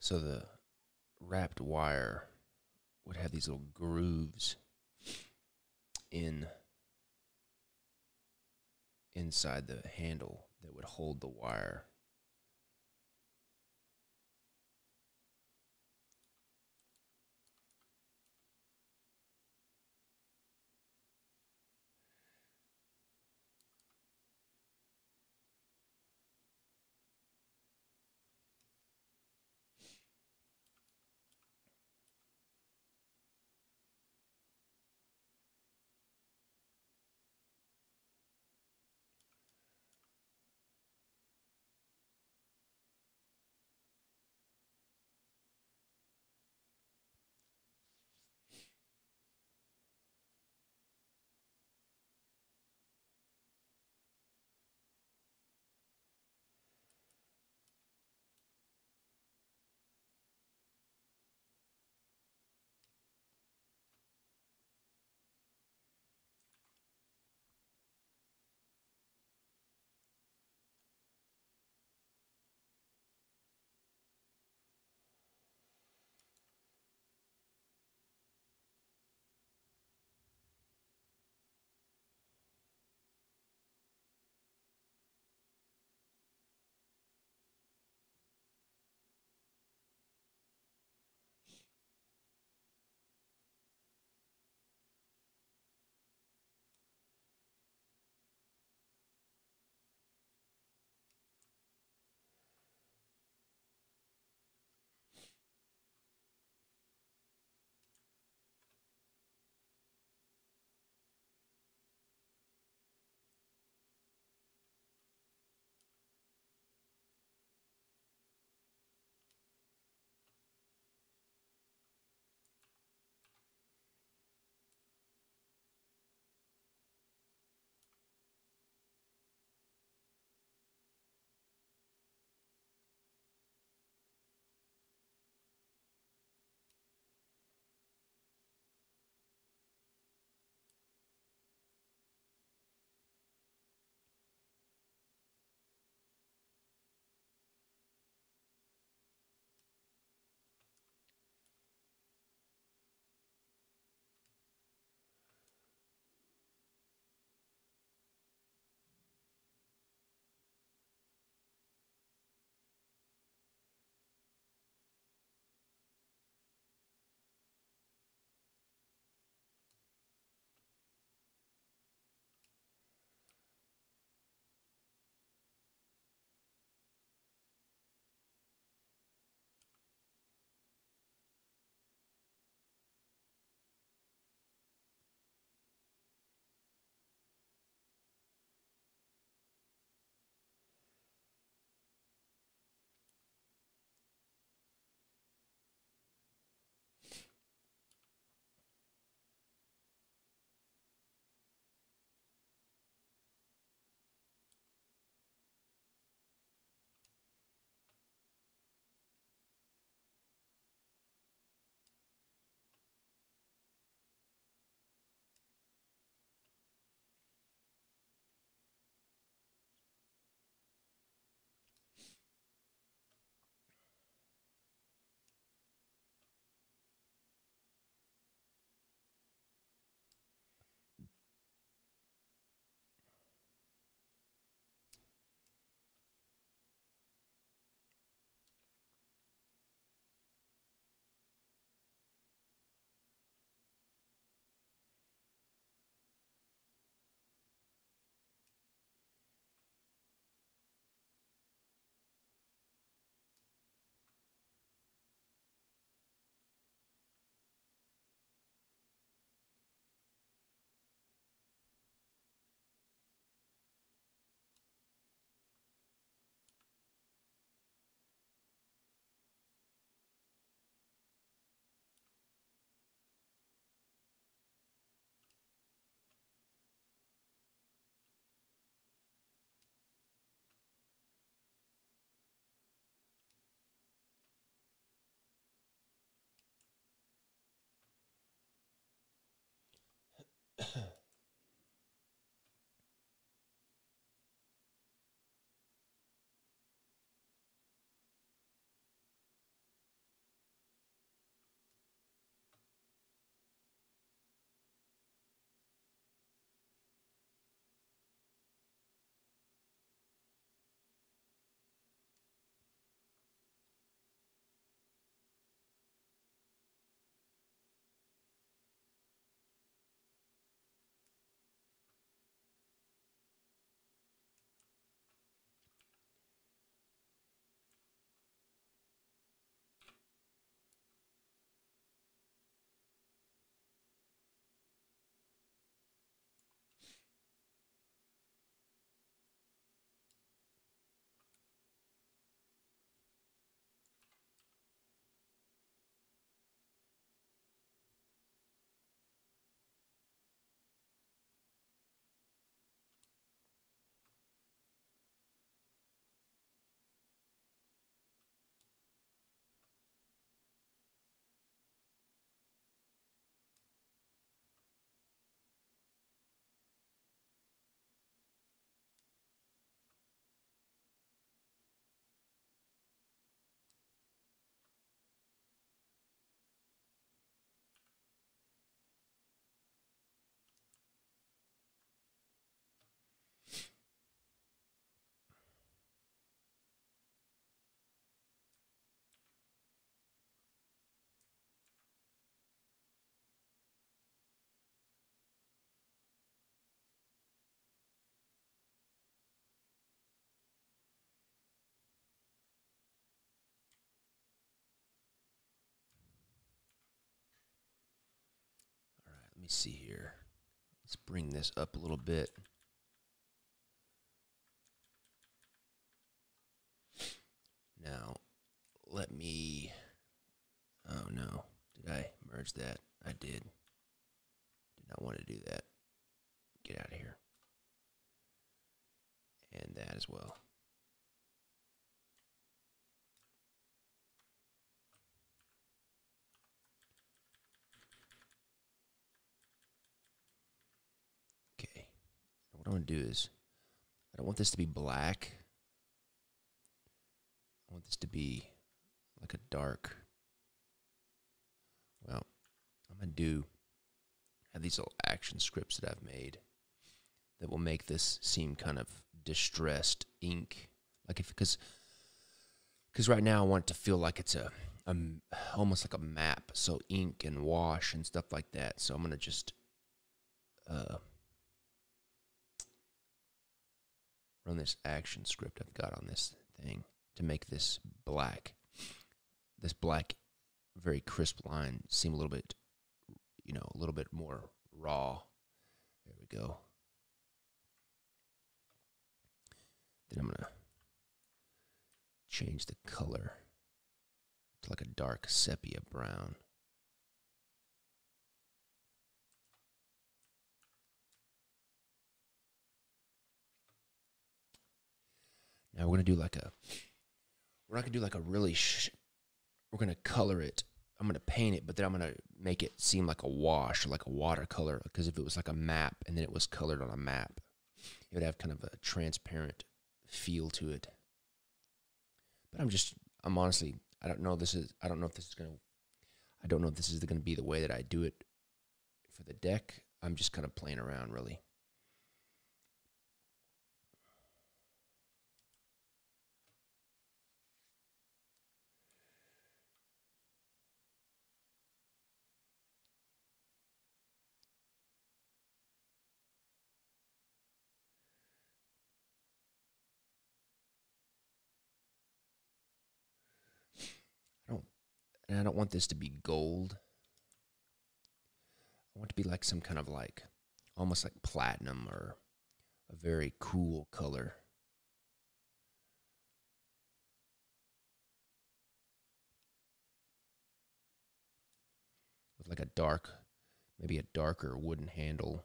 So the wrapped wire would have these little grooves in inside the handle that would hold the wire. Let me see here. Let's bring this up a little bit. Now, let me. Oh no. Did I merge that? I did. Did not want to do that. Get out of here. And that as well. Okay. What I want to do is, I don't want this to be black. I want this to be like a dark. Well, I'm going to do, have these little action scripts that I've made that will make this seem kind of distressed ink. Like if, because, because right now I want it to feel like it's a, a, almost like a map. So ink and wash and stuff like that. So I'm going to just, uh, run this action script I've got on this thing to make this black, this black, very crisp line seem a little bit, you know, a little bit more raw. There we go. Then I'm going to change the color to like a dark sepia brown. We're gonna do like a. We're not gonna do like a really. Sh- we're gonna color it. I'm gonna paint it, but then I'm gonna make it seem like a wash or like a watercolor. Because if it was like a map and then it was colored on a map, it would have kind of a transparent feel to it. But I'm just. I'm honestly. I don't know. This is. I don't know if this is gonna. I don't know if this is gonna be the way that I do it for the deck. I'm just kind of playing around, really. And I don't want this to be gold. I want to be like some kind of like almost like platinum or a very cool color. With like a dark, maybe a darker wooden handle.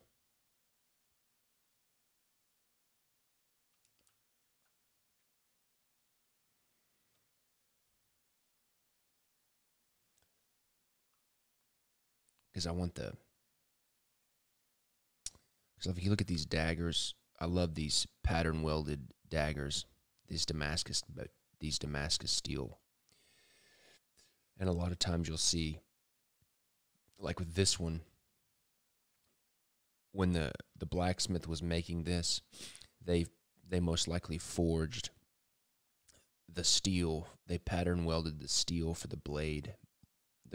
Because I want the. So if you look at these daggers, I love these pattern welded daggers, these Damascus, but these Damascus steel. And a lot of times you'll see, like with this one, when the the blacksmith was making this, they they most likely forged the steel. They pattern welded the steel for the blade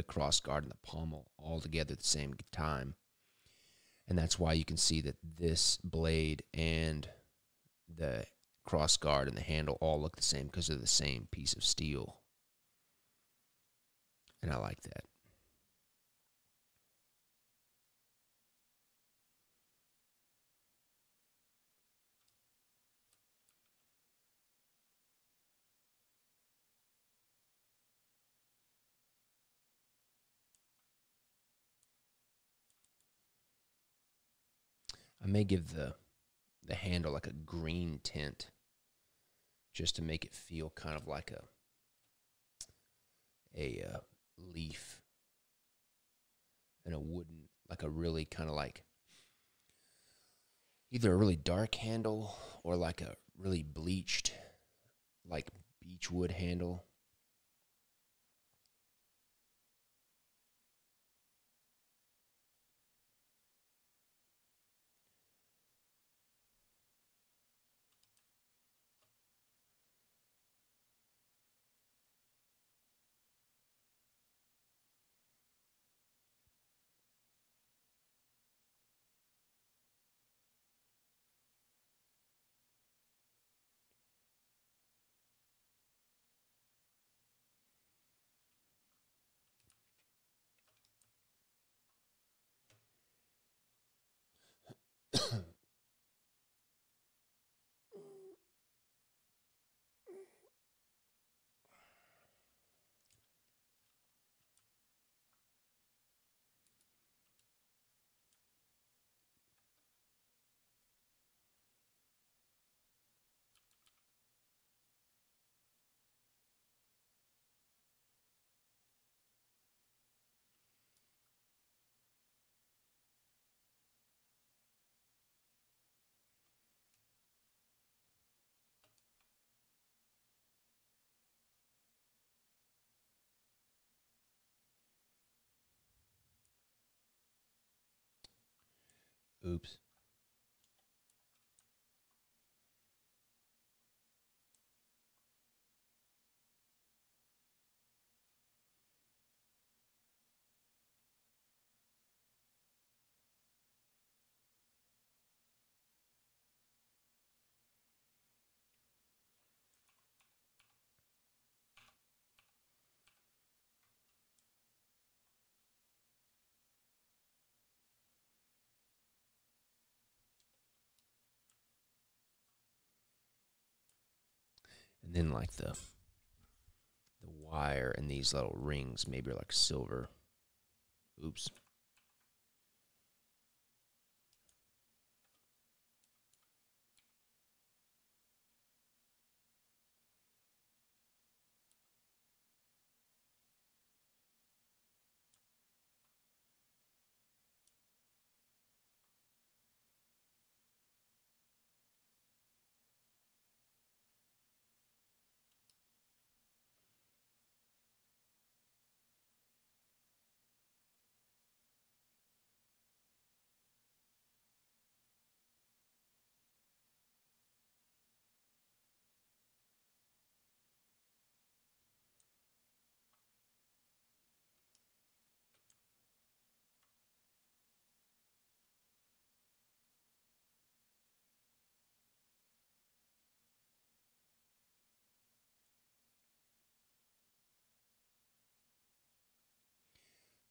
the cross guard and the pommel all together at the same time. And that's why you can see that this blade and the cross guard and the handle all look the same because they're the same piece of steel. And I like that. I may give the the handle like a green tint just to make it feel kind of like a a uh, leaf and a wooden like a really kind of like either a really dark handle or like a really bleached like beechwood handle Oops. And then like the the wire and these little rings maybe are like silver. Oops.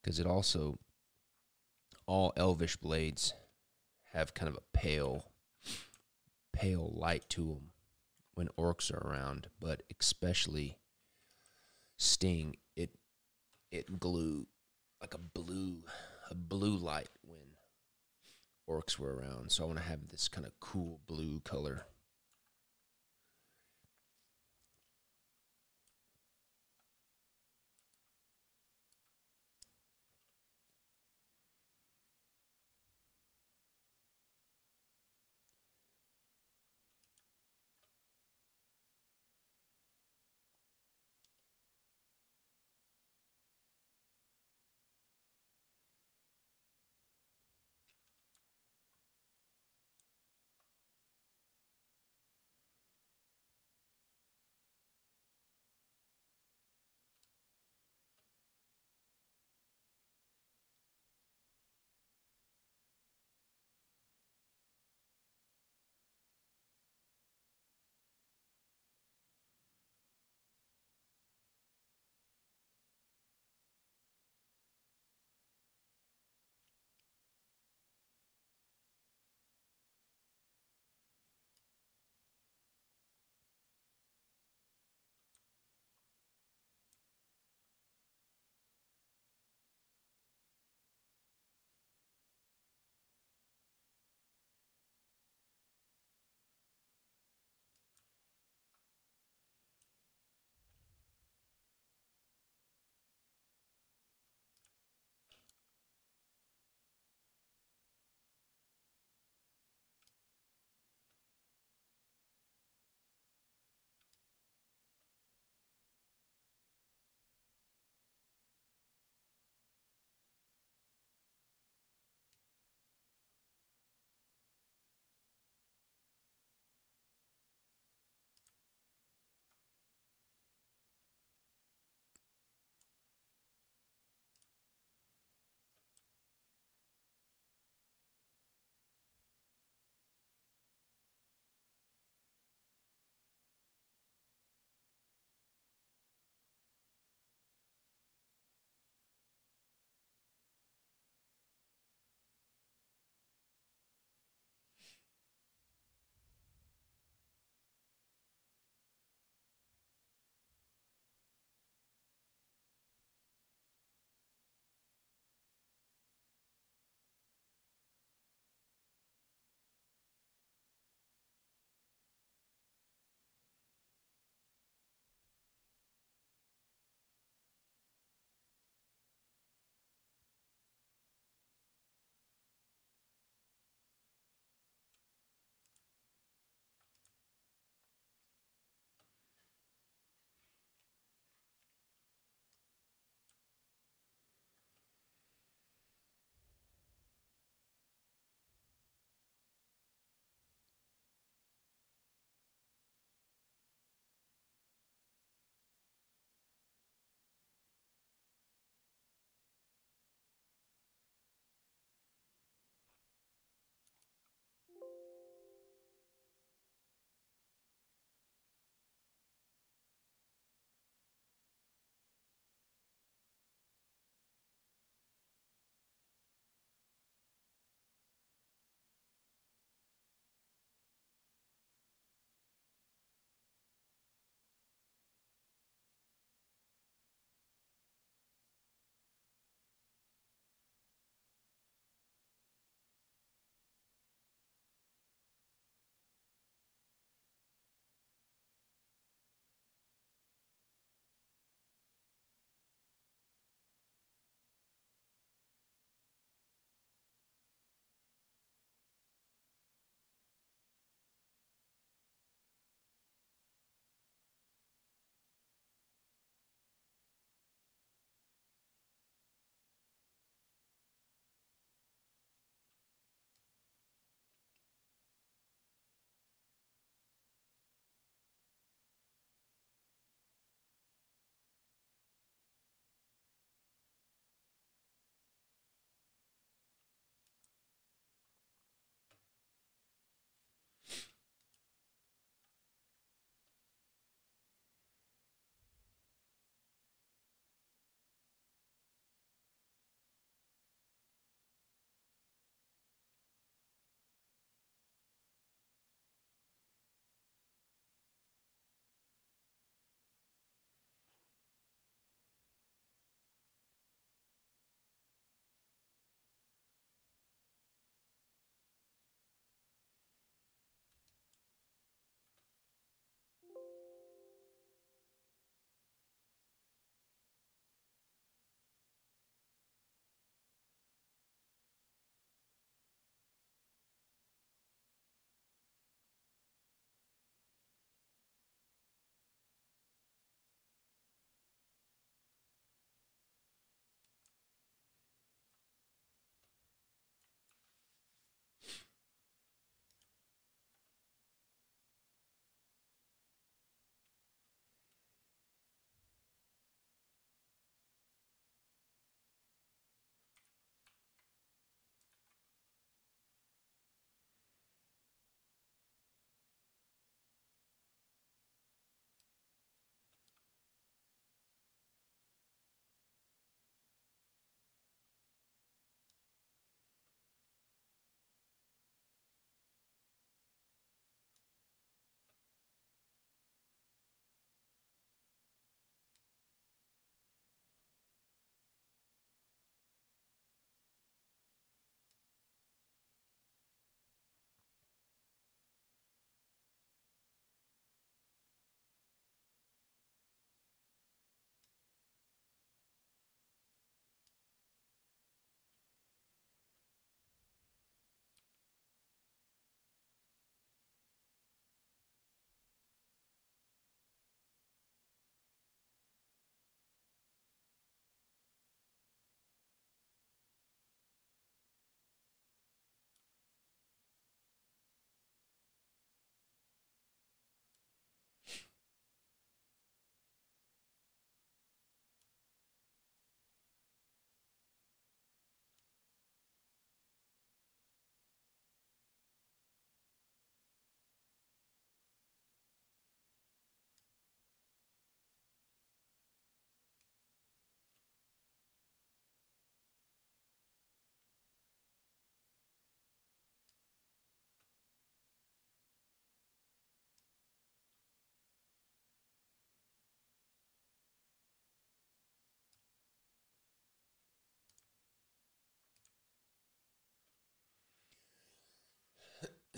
Because it also all elvish blades have kind of a pale pale light to them when orcs are around but especially sting it it glue like a blue a blue light when orcs were around. So i want to have this kind of cool blue color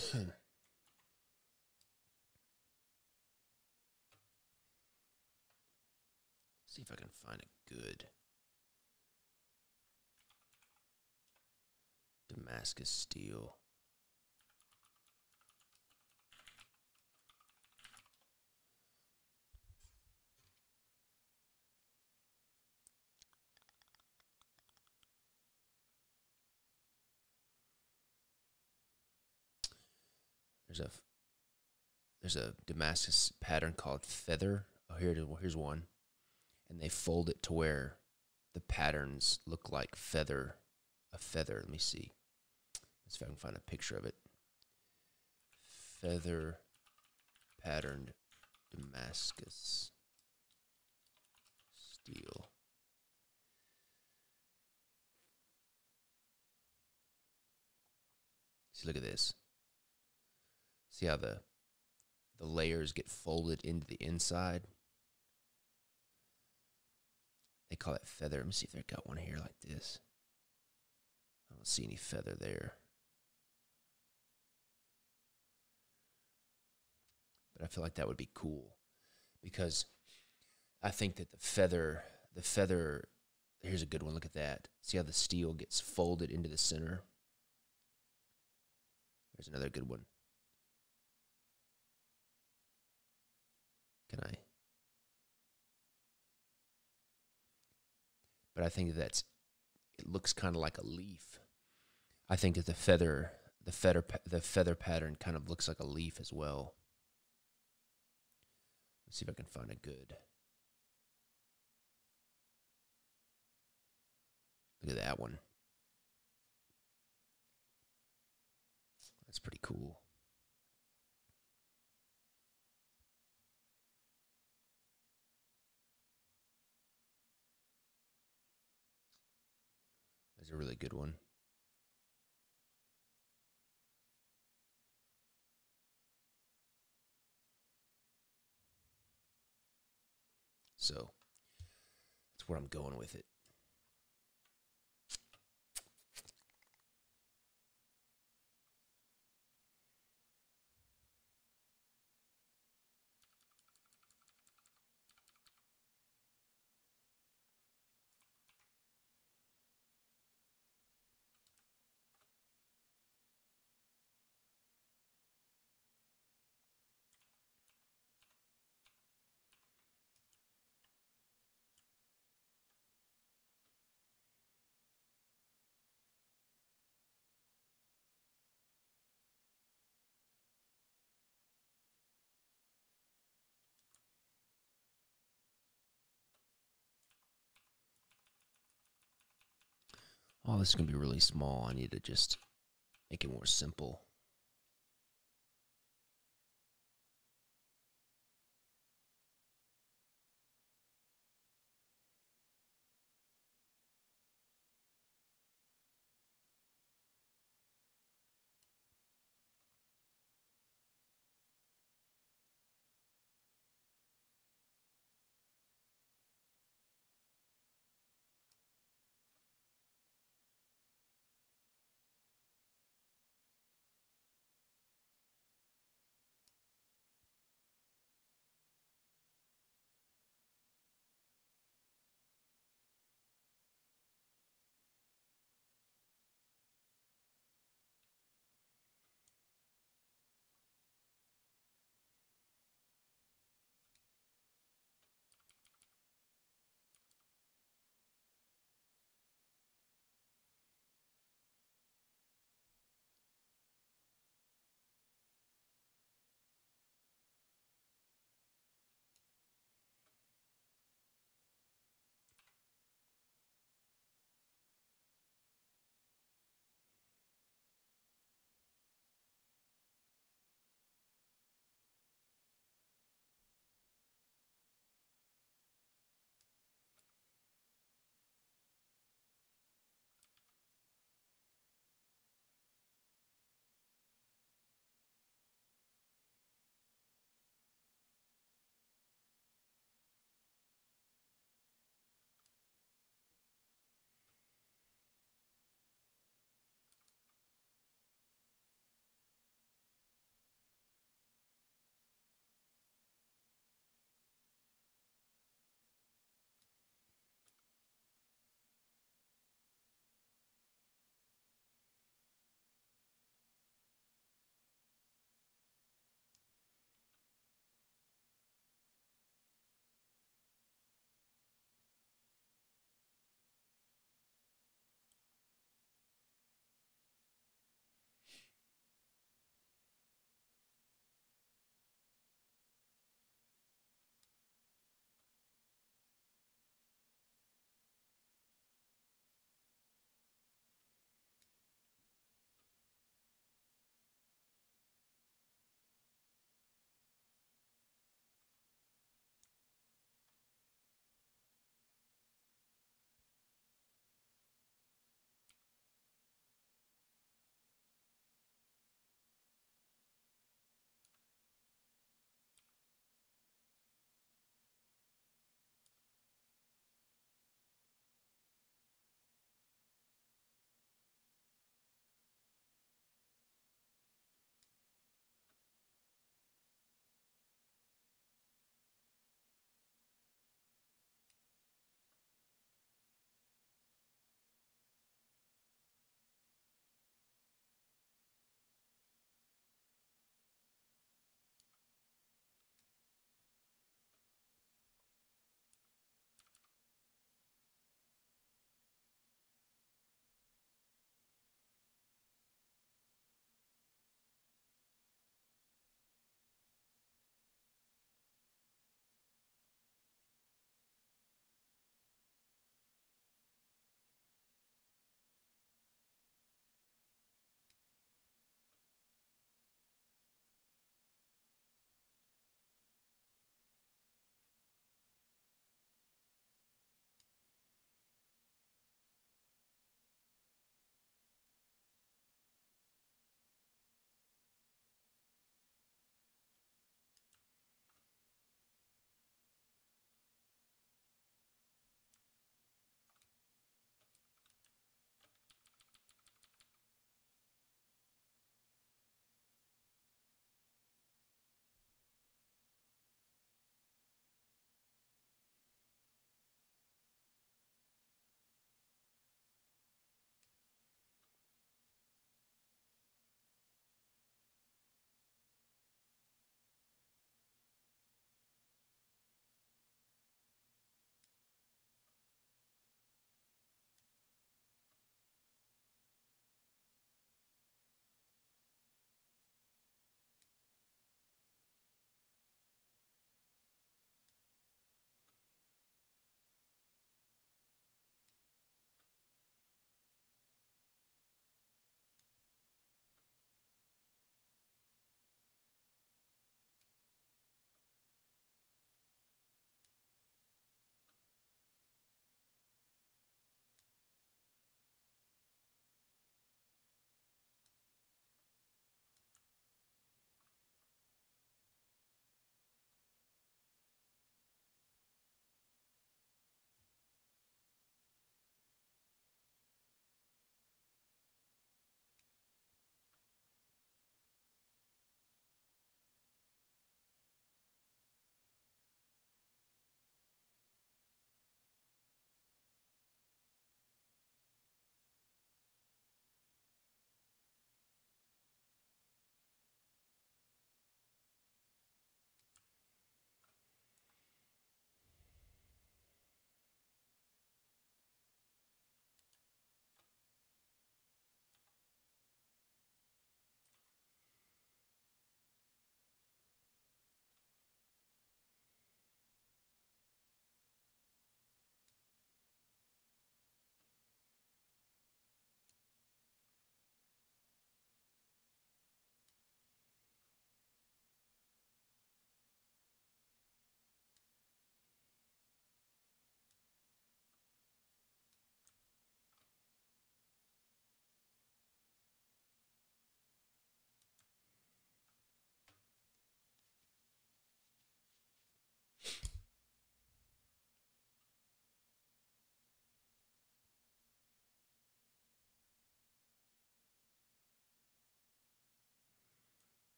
See if I can find a good Damascus steel. There's a there's a Damascus pattern called feather. Oh, here it is. Well, here's one, and they fold it to where the patterns look like feather, a feather. Let me see. Let's see if I can find a picture of it. Feather patterned Damascus steel. See, look at this. See how the the layers get folded into the inside? They call it feather. Let me see if they've got one here like this. I don't see any feather there. But I feel like that would be cool because I think that the feather, the feather, here's a good one. Look at that. See how the steel gets folded into the center? There's another good one. Can I? But I think that's it looks kind of like a leaf. I think that the feather, the feather, the feather pattern kind of looks like a leaf as well. Let's see if I can find a good. Look at that one. That's pretty cool. A really good one. So that's where I'm going with it. Oh, this is going to be really small. I need to just make it more simple.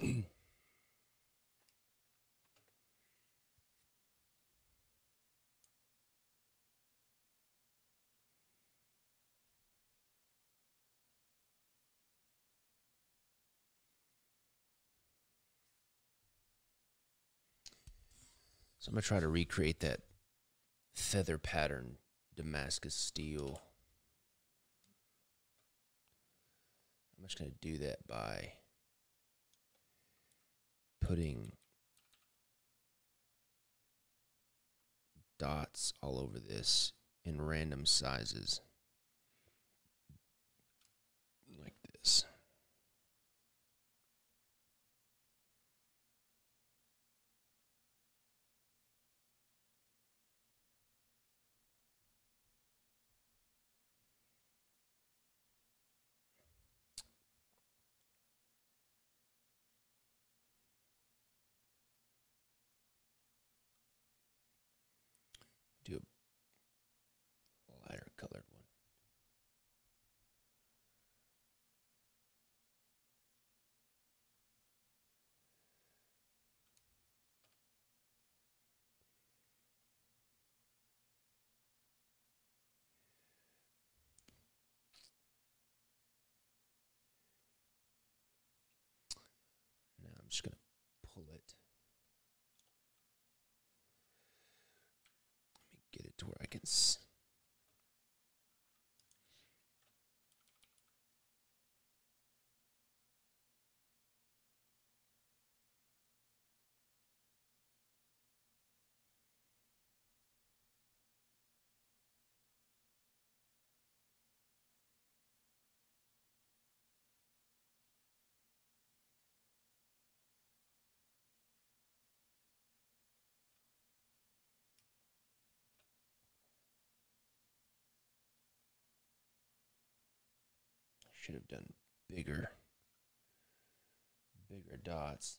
So I'm going to try to recreate that feather pattern Damascus steel. I'm just going to do that by putting dots all over this in random sizes. Like this. do a lighter colored one. Now I'm just going to pull it. Let me get it to where I can. S- Should have done bigger, bigger dots.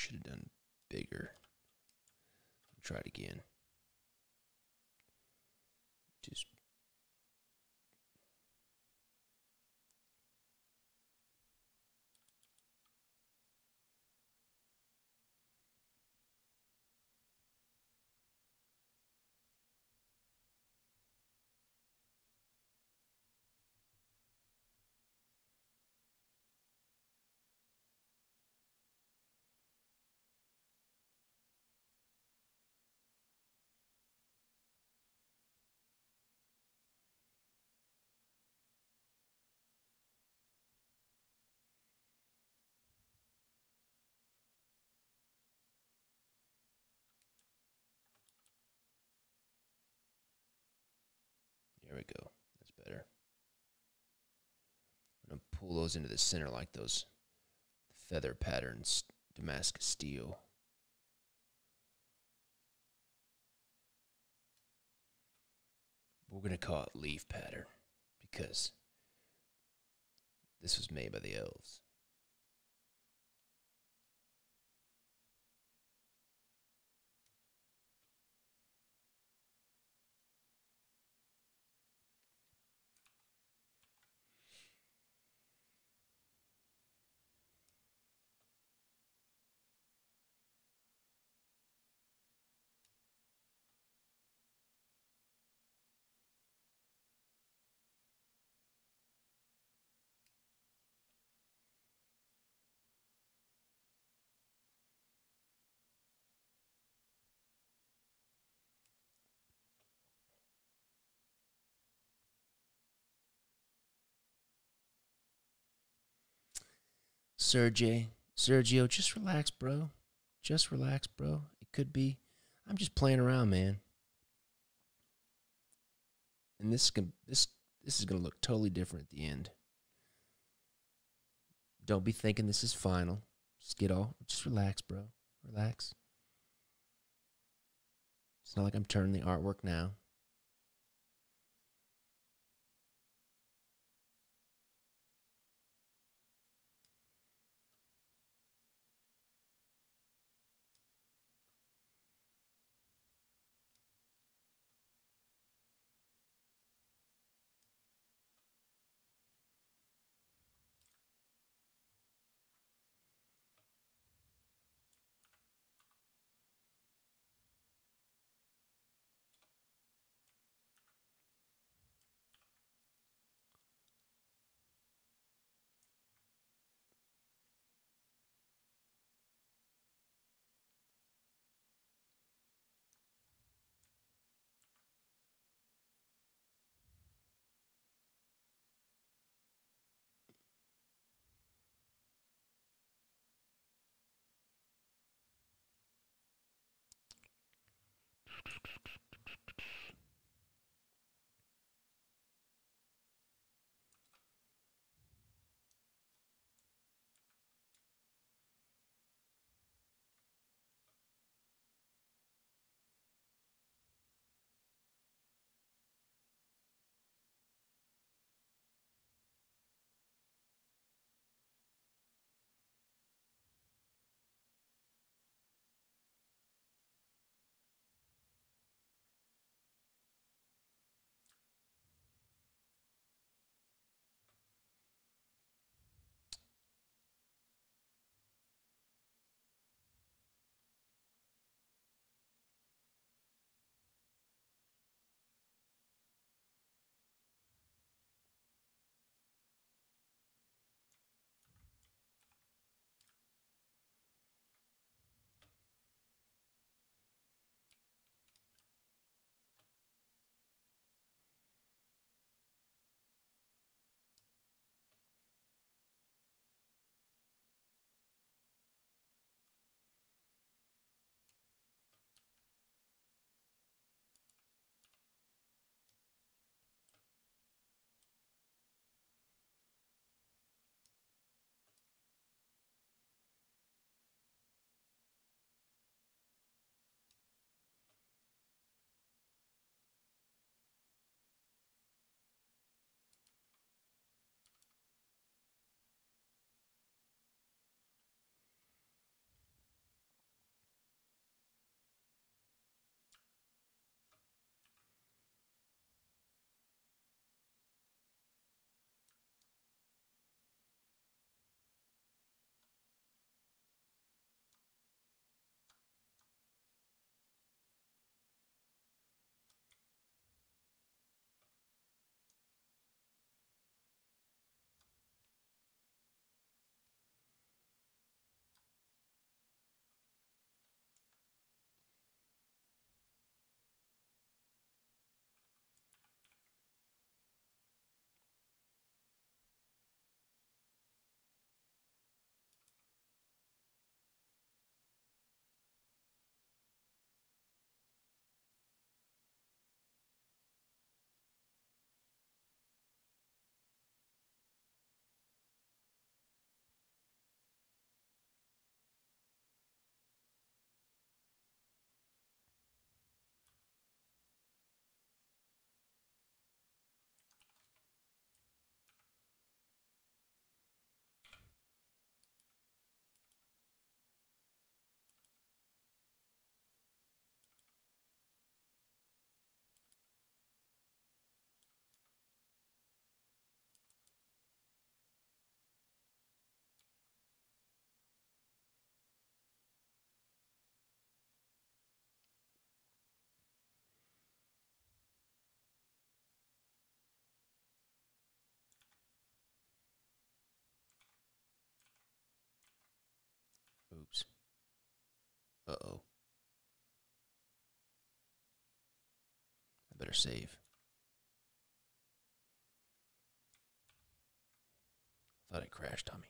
Should have done bigger. Try it again. Just There we go. That's better. I'm going to pull those into the center like those feather patterns, Damascus steel. We're going to call it leaf pattern because this was made by the elves. Sergey, Sergio, just relax, bro. Just relax, bro. It could be. I'm just playing around, man. and this can this this is to look totally different at the end. Don't be thinking this is final. Just get all just relax, bro. Relax. It's not like I'm turning the artwork now. Oops. Uh oh. I better save. Thought it crashed on me.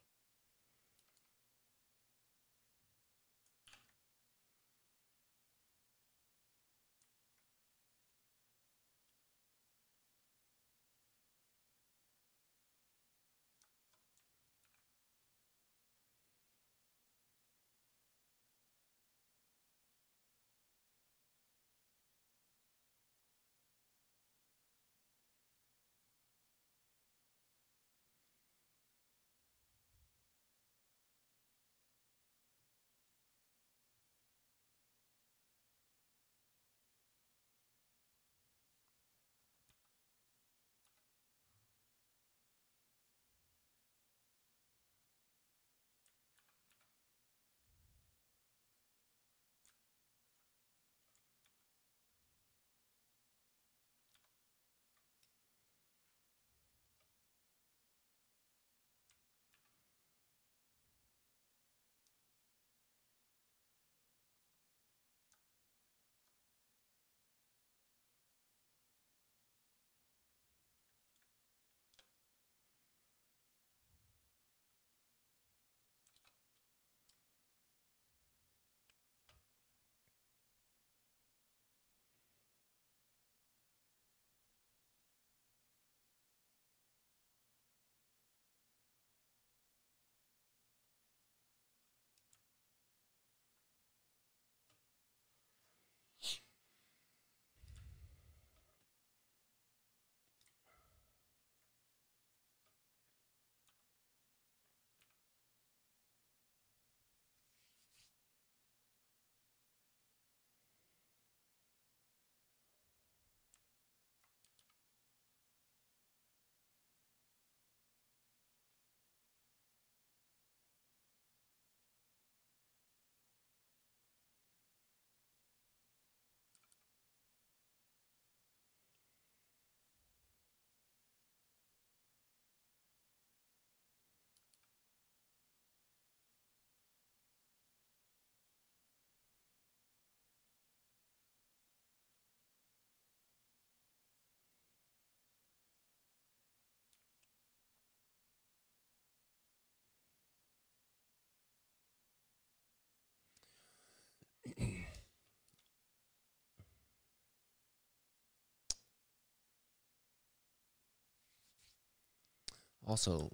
Also,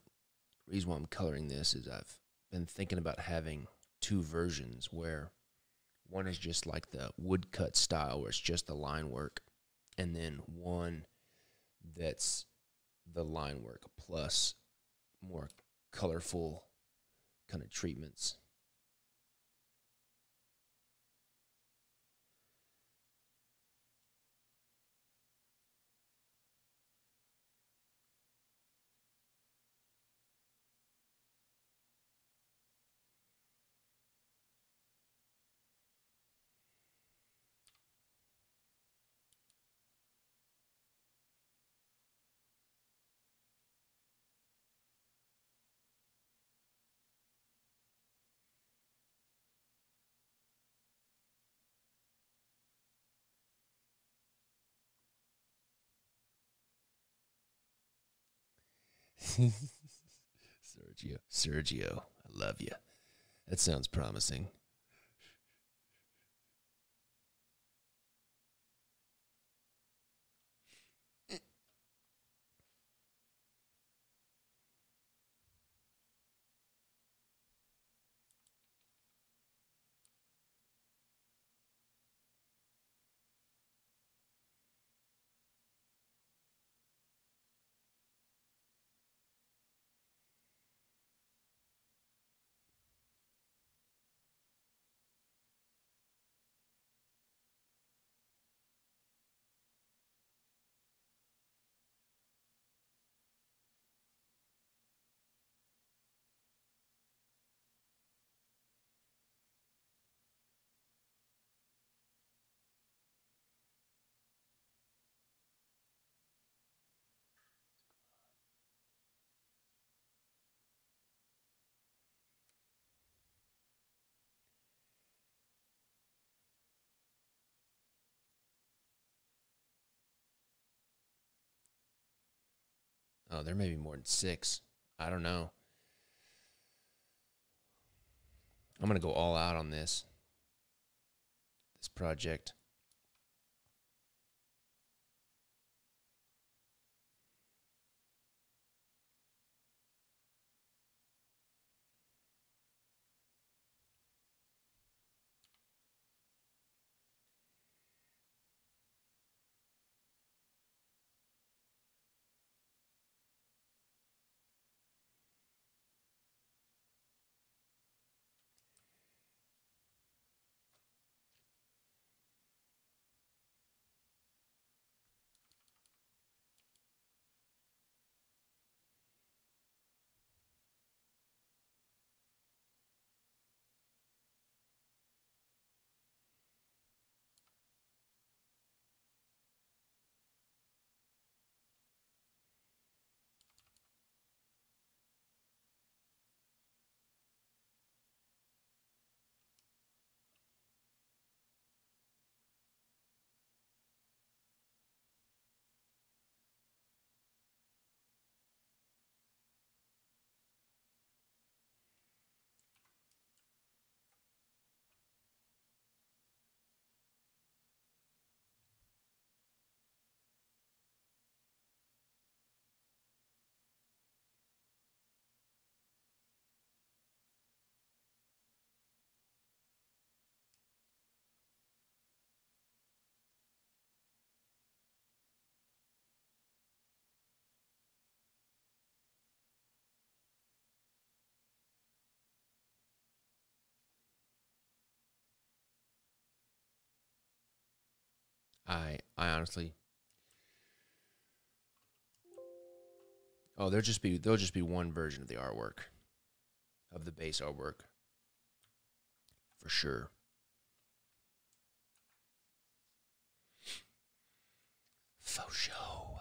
the reason why I'm coloring this is I've been thinking about having two versions where one is just like the woodcut style where it's just the line work, and then one that's the line work plus more colorful kind of treatments. Sergio, Sergio, I love you. That sounds promising. Oh, there may be more than six. I don't know. I'm going to go all out on this. This project. I I honestly Oh, there'll just be there'll just be one version of the artwork. Of the base artwork. For sure. Faux show.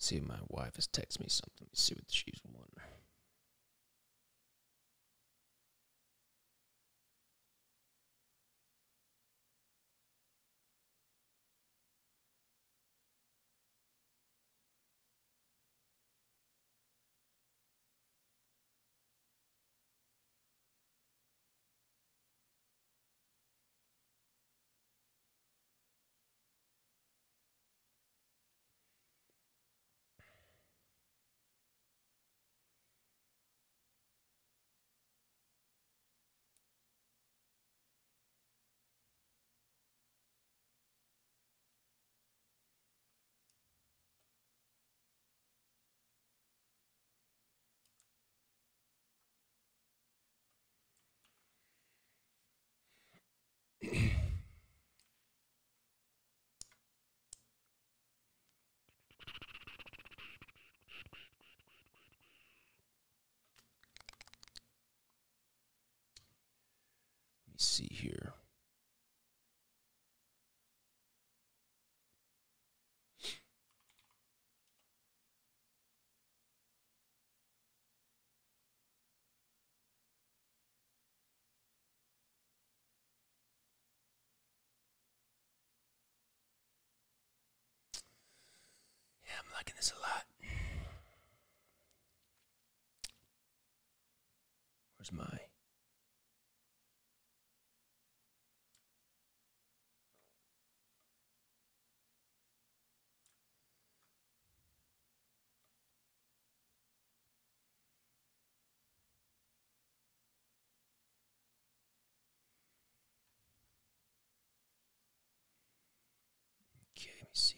See if my wife has texted me something. Let me see what she's wanting. Let me see here. Yeah, I'm liking this a lot. Where's my me see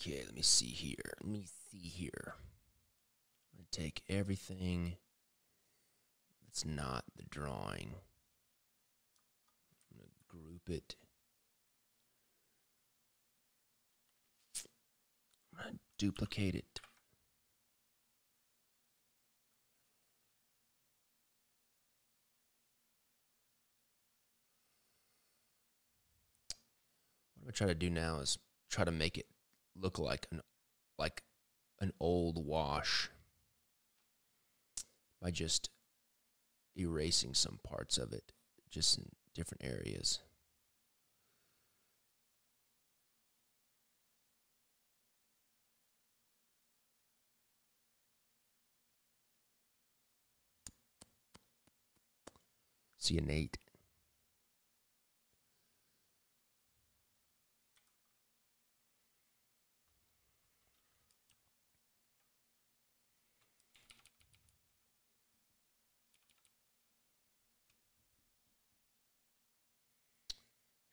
Okay, let me see here. Let me see here. I'm going to take everything that's not the drawing. I'm going to group it. I'm going to duplicate it. What I'm going to try to do now is try to make it look like an like an old wash by just erasing some parts of it just in different areas. See you, Nate.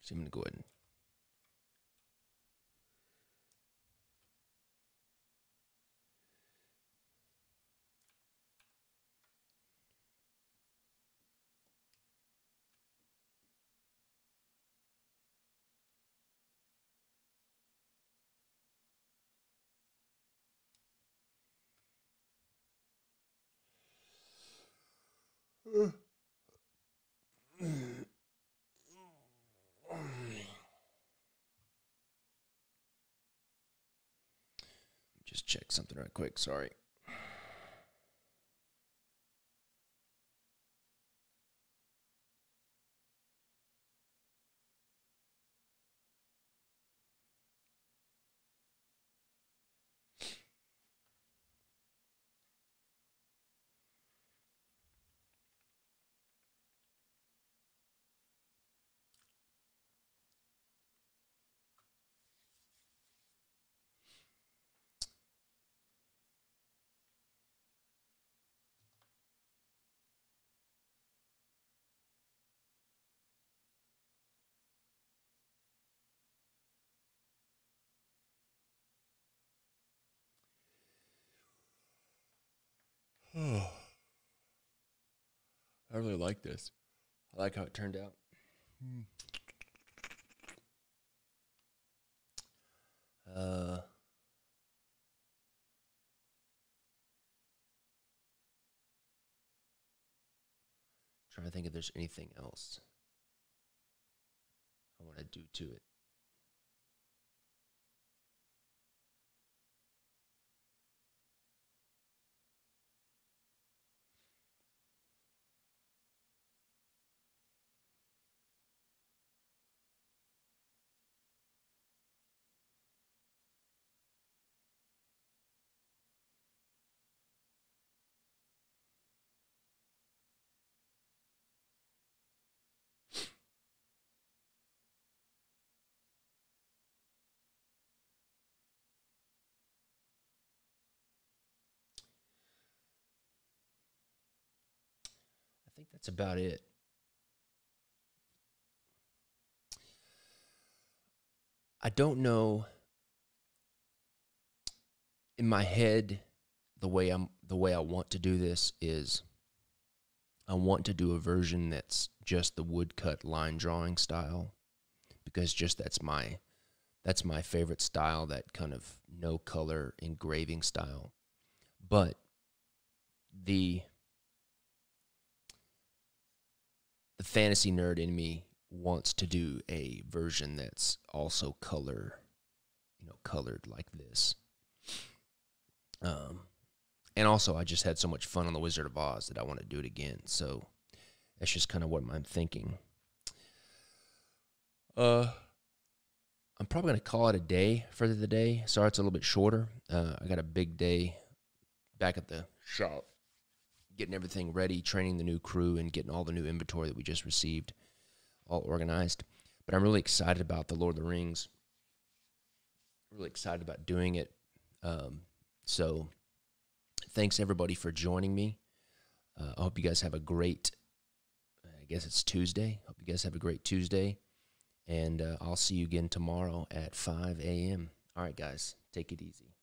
So I'm going to go ahead and uh. Just check something right quick. Sorry. I really like this. I like how it turned out. Uh, trying to think if there's anything else I want to do to it. Think that's about it. I don't know in my head the way I'm the way I want to do this is I want to do a version that's just the woodcut line drawing style because just that's my that's my favorite style that kind of no color engraving style. But the the fantasy nerd in me wants to do a version that's also color, you know, colored like this. Um, and also, I just had so much fun on the Wizard of Oz that I want to do it again. So that's just kind of what I'm thinking. Uh, I'm probably gonna call it a day for the day. Sorry, it's a little bit shorter. Uh, I got a big day back at the shop, getting everything ready, training the new crew, and getting all the new inventory that we just received all organized. But I'm really excited about the Lord of the Rings. Really excited about doing it. Um, so, thanks everybody for joining me. Uh, I hope you guys have a great. I guess it's Tuesday. Hope you guys have a great Tuesday, and uh, I'll see you again tomorrow at 5 a.m. All right, guys, take it easy.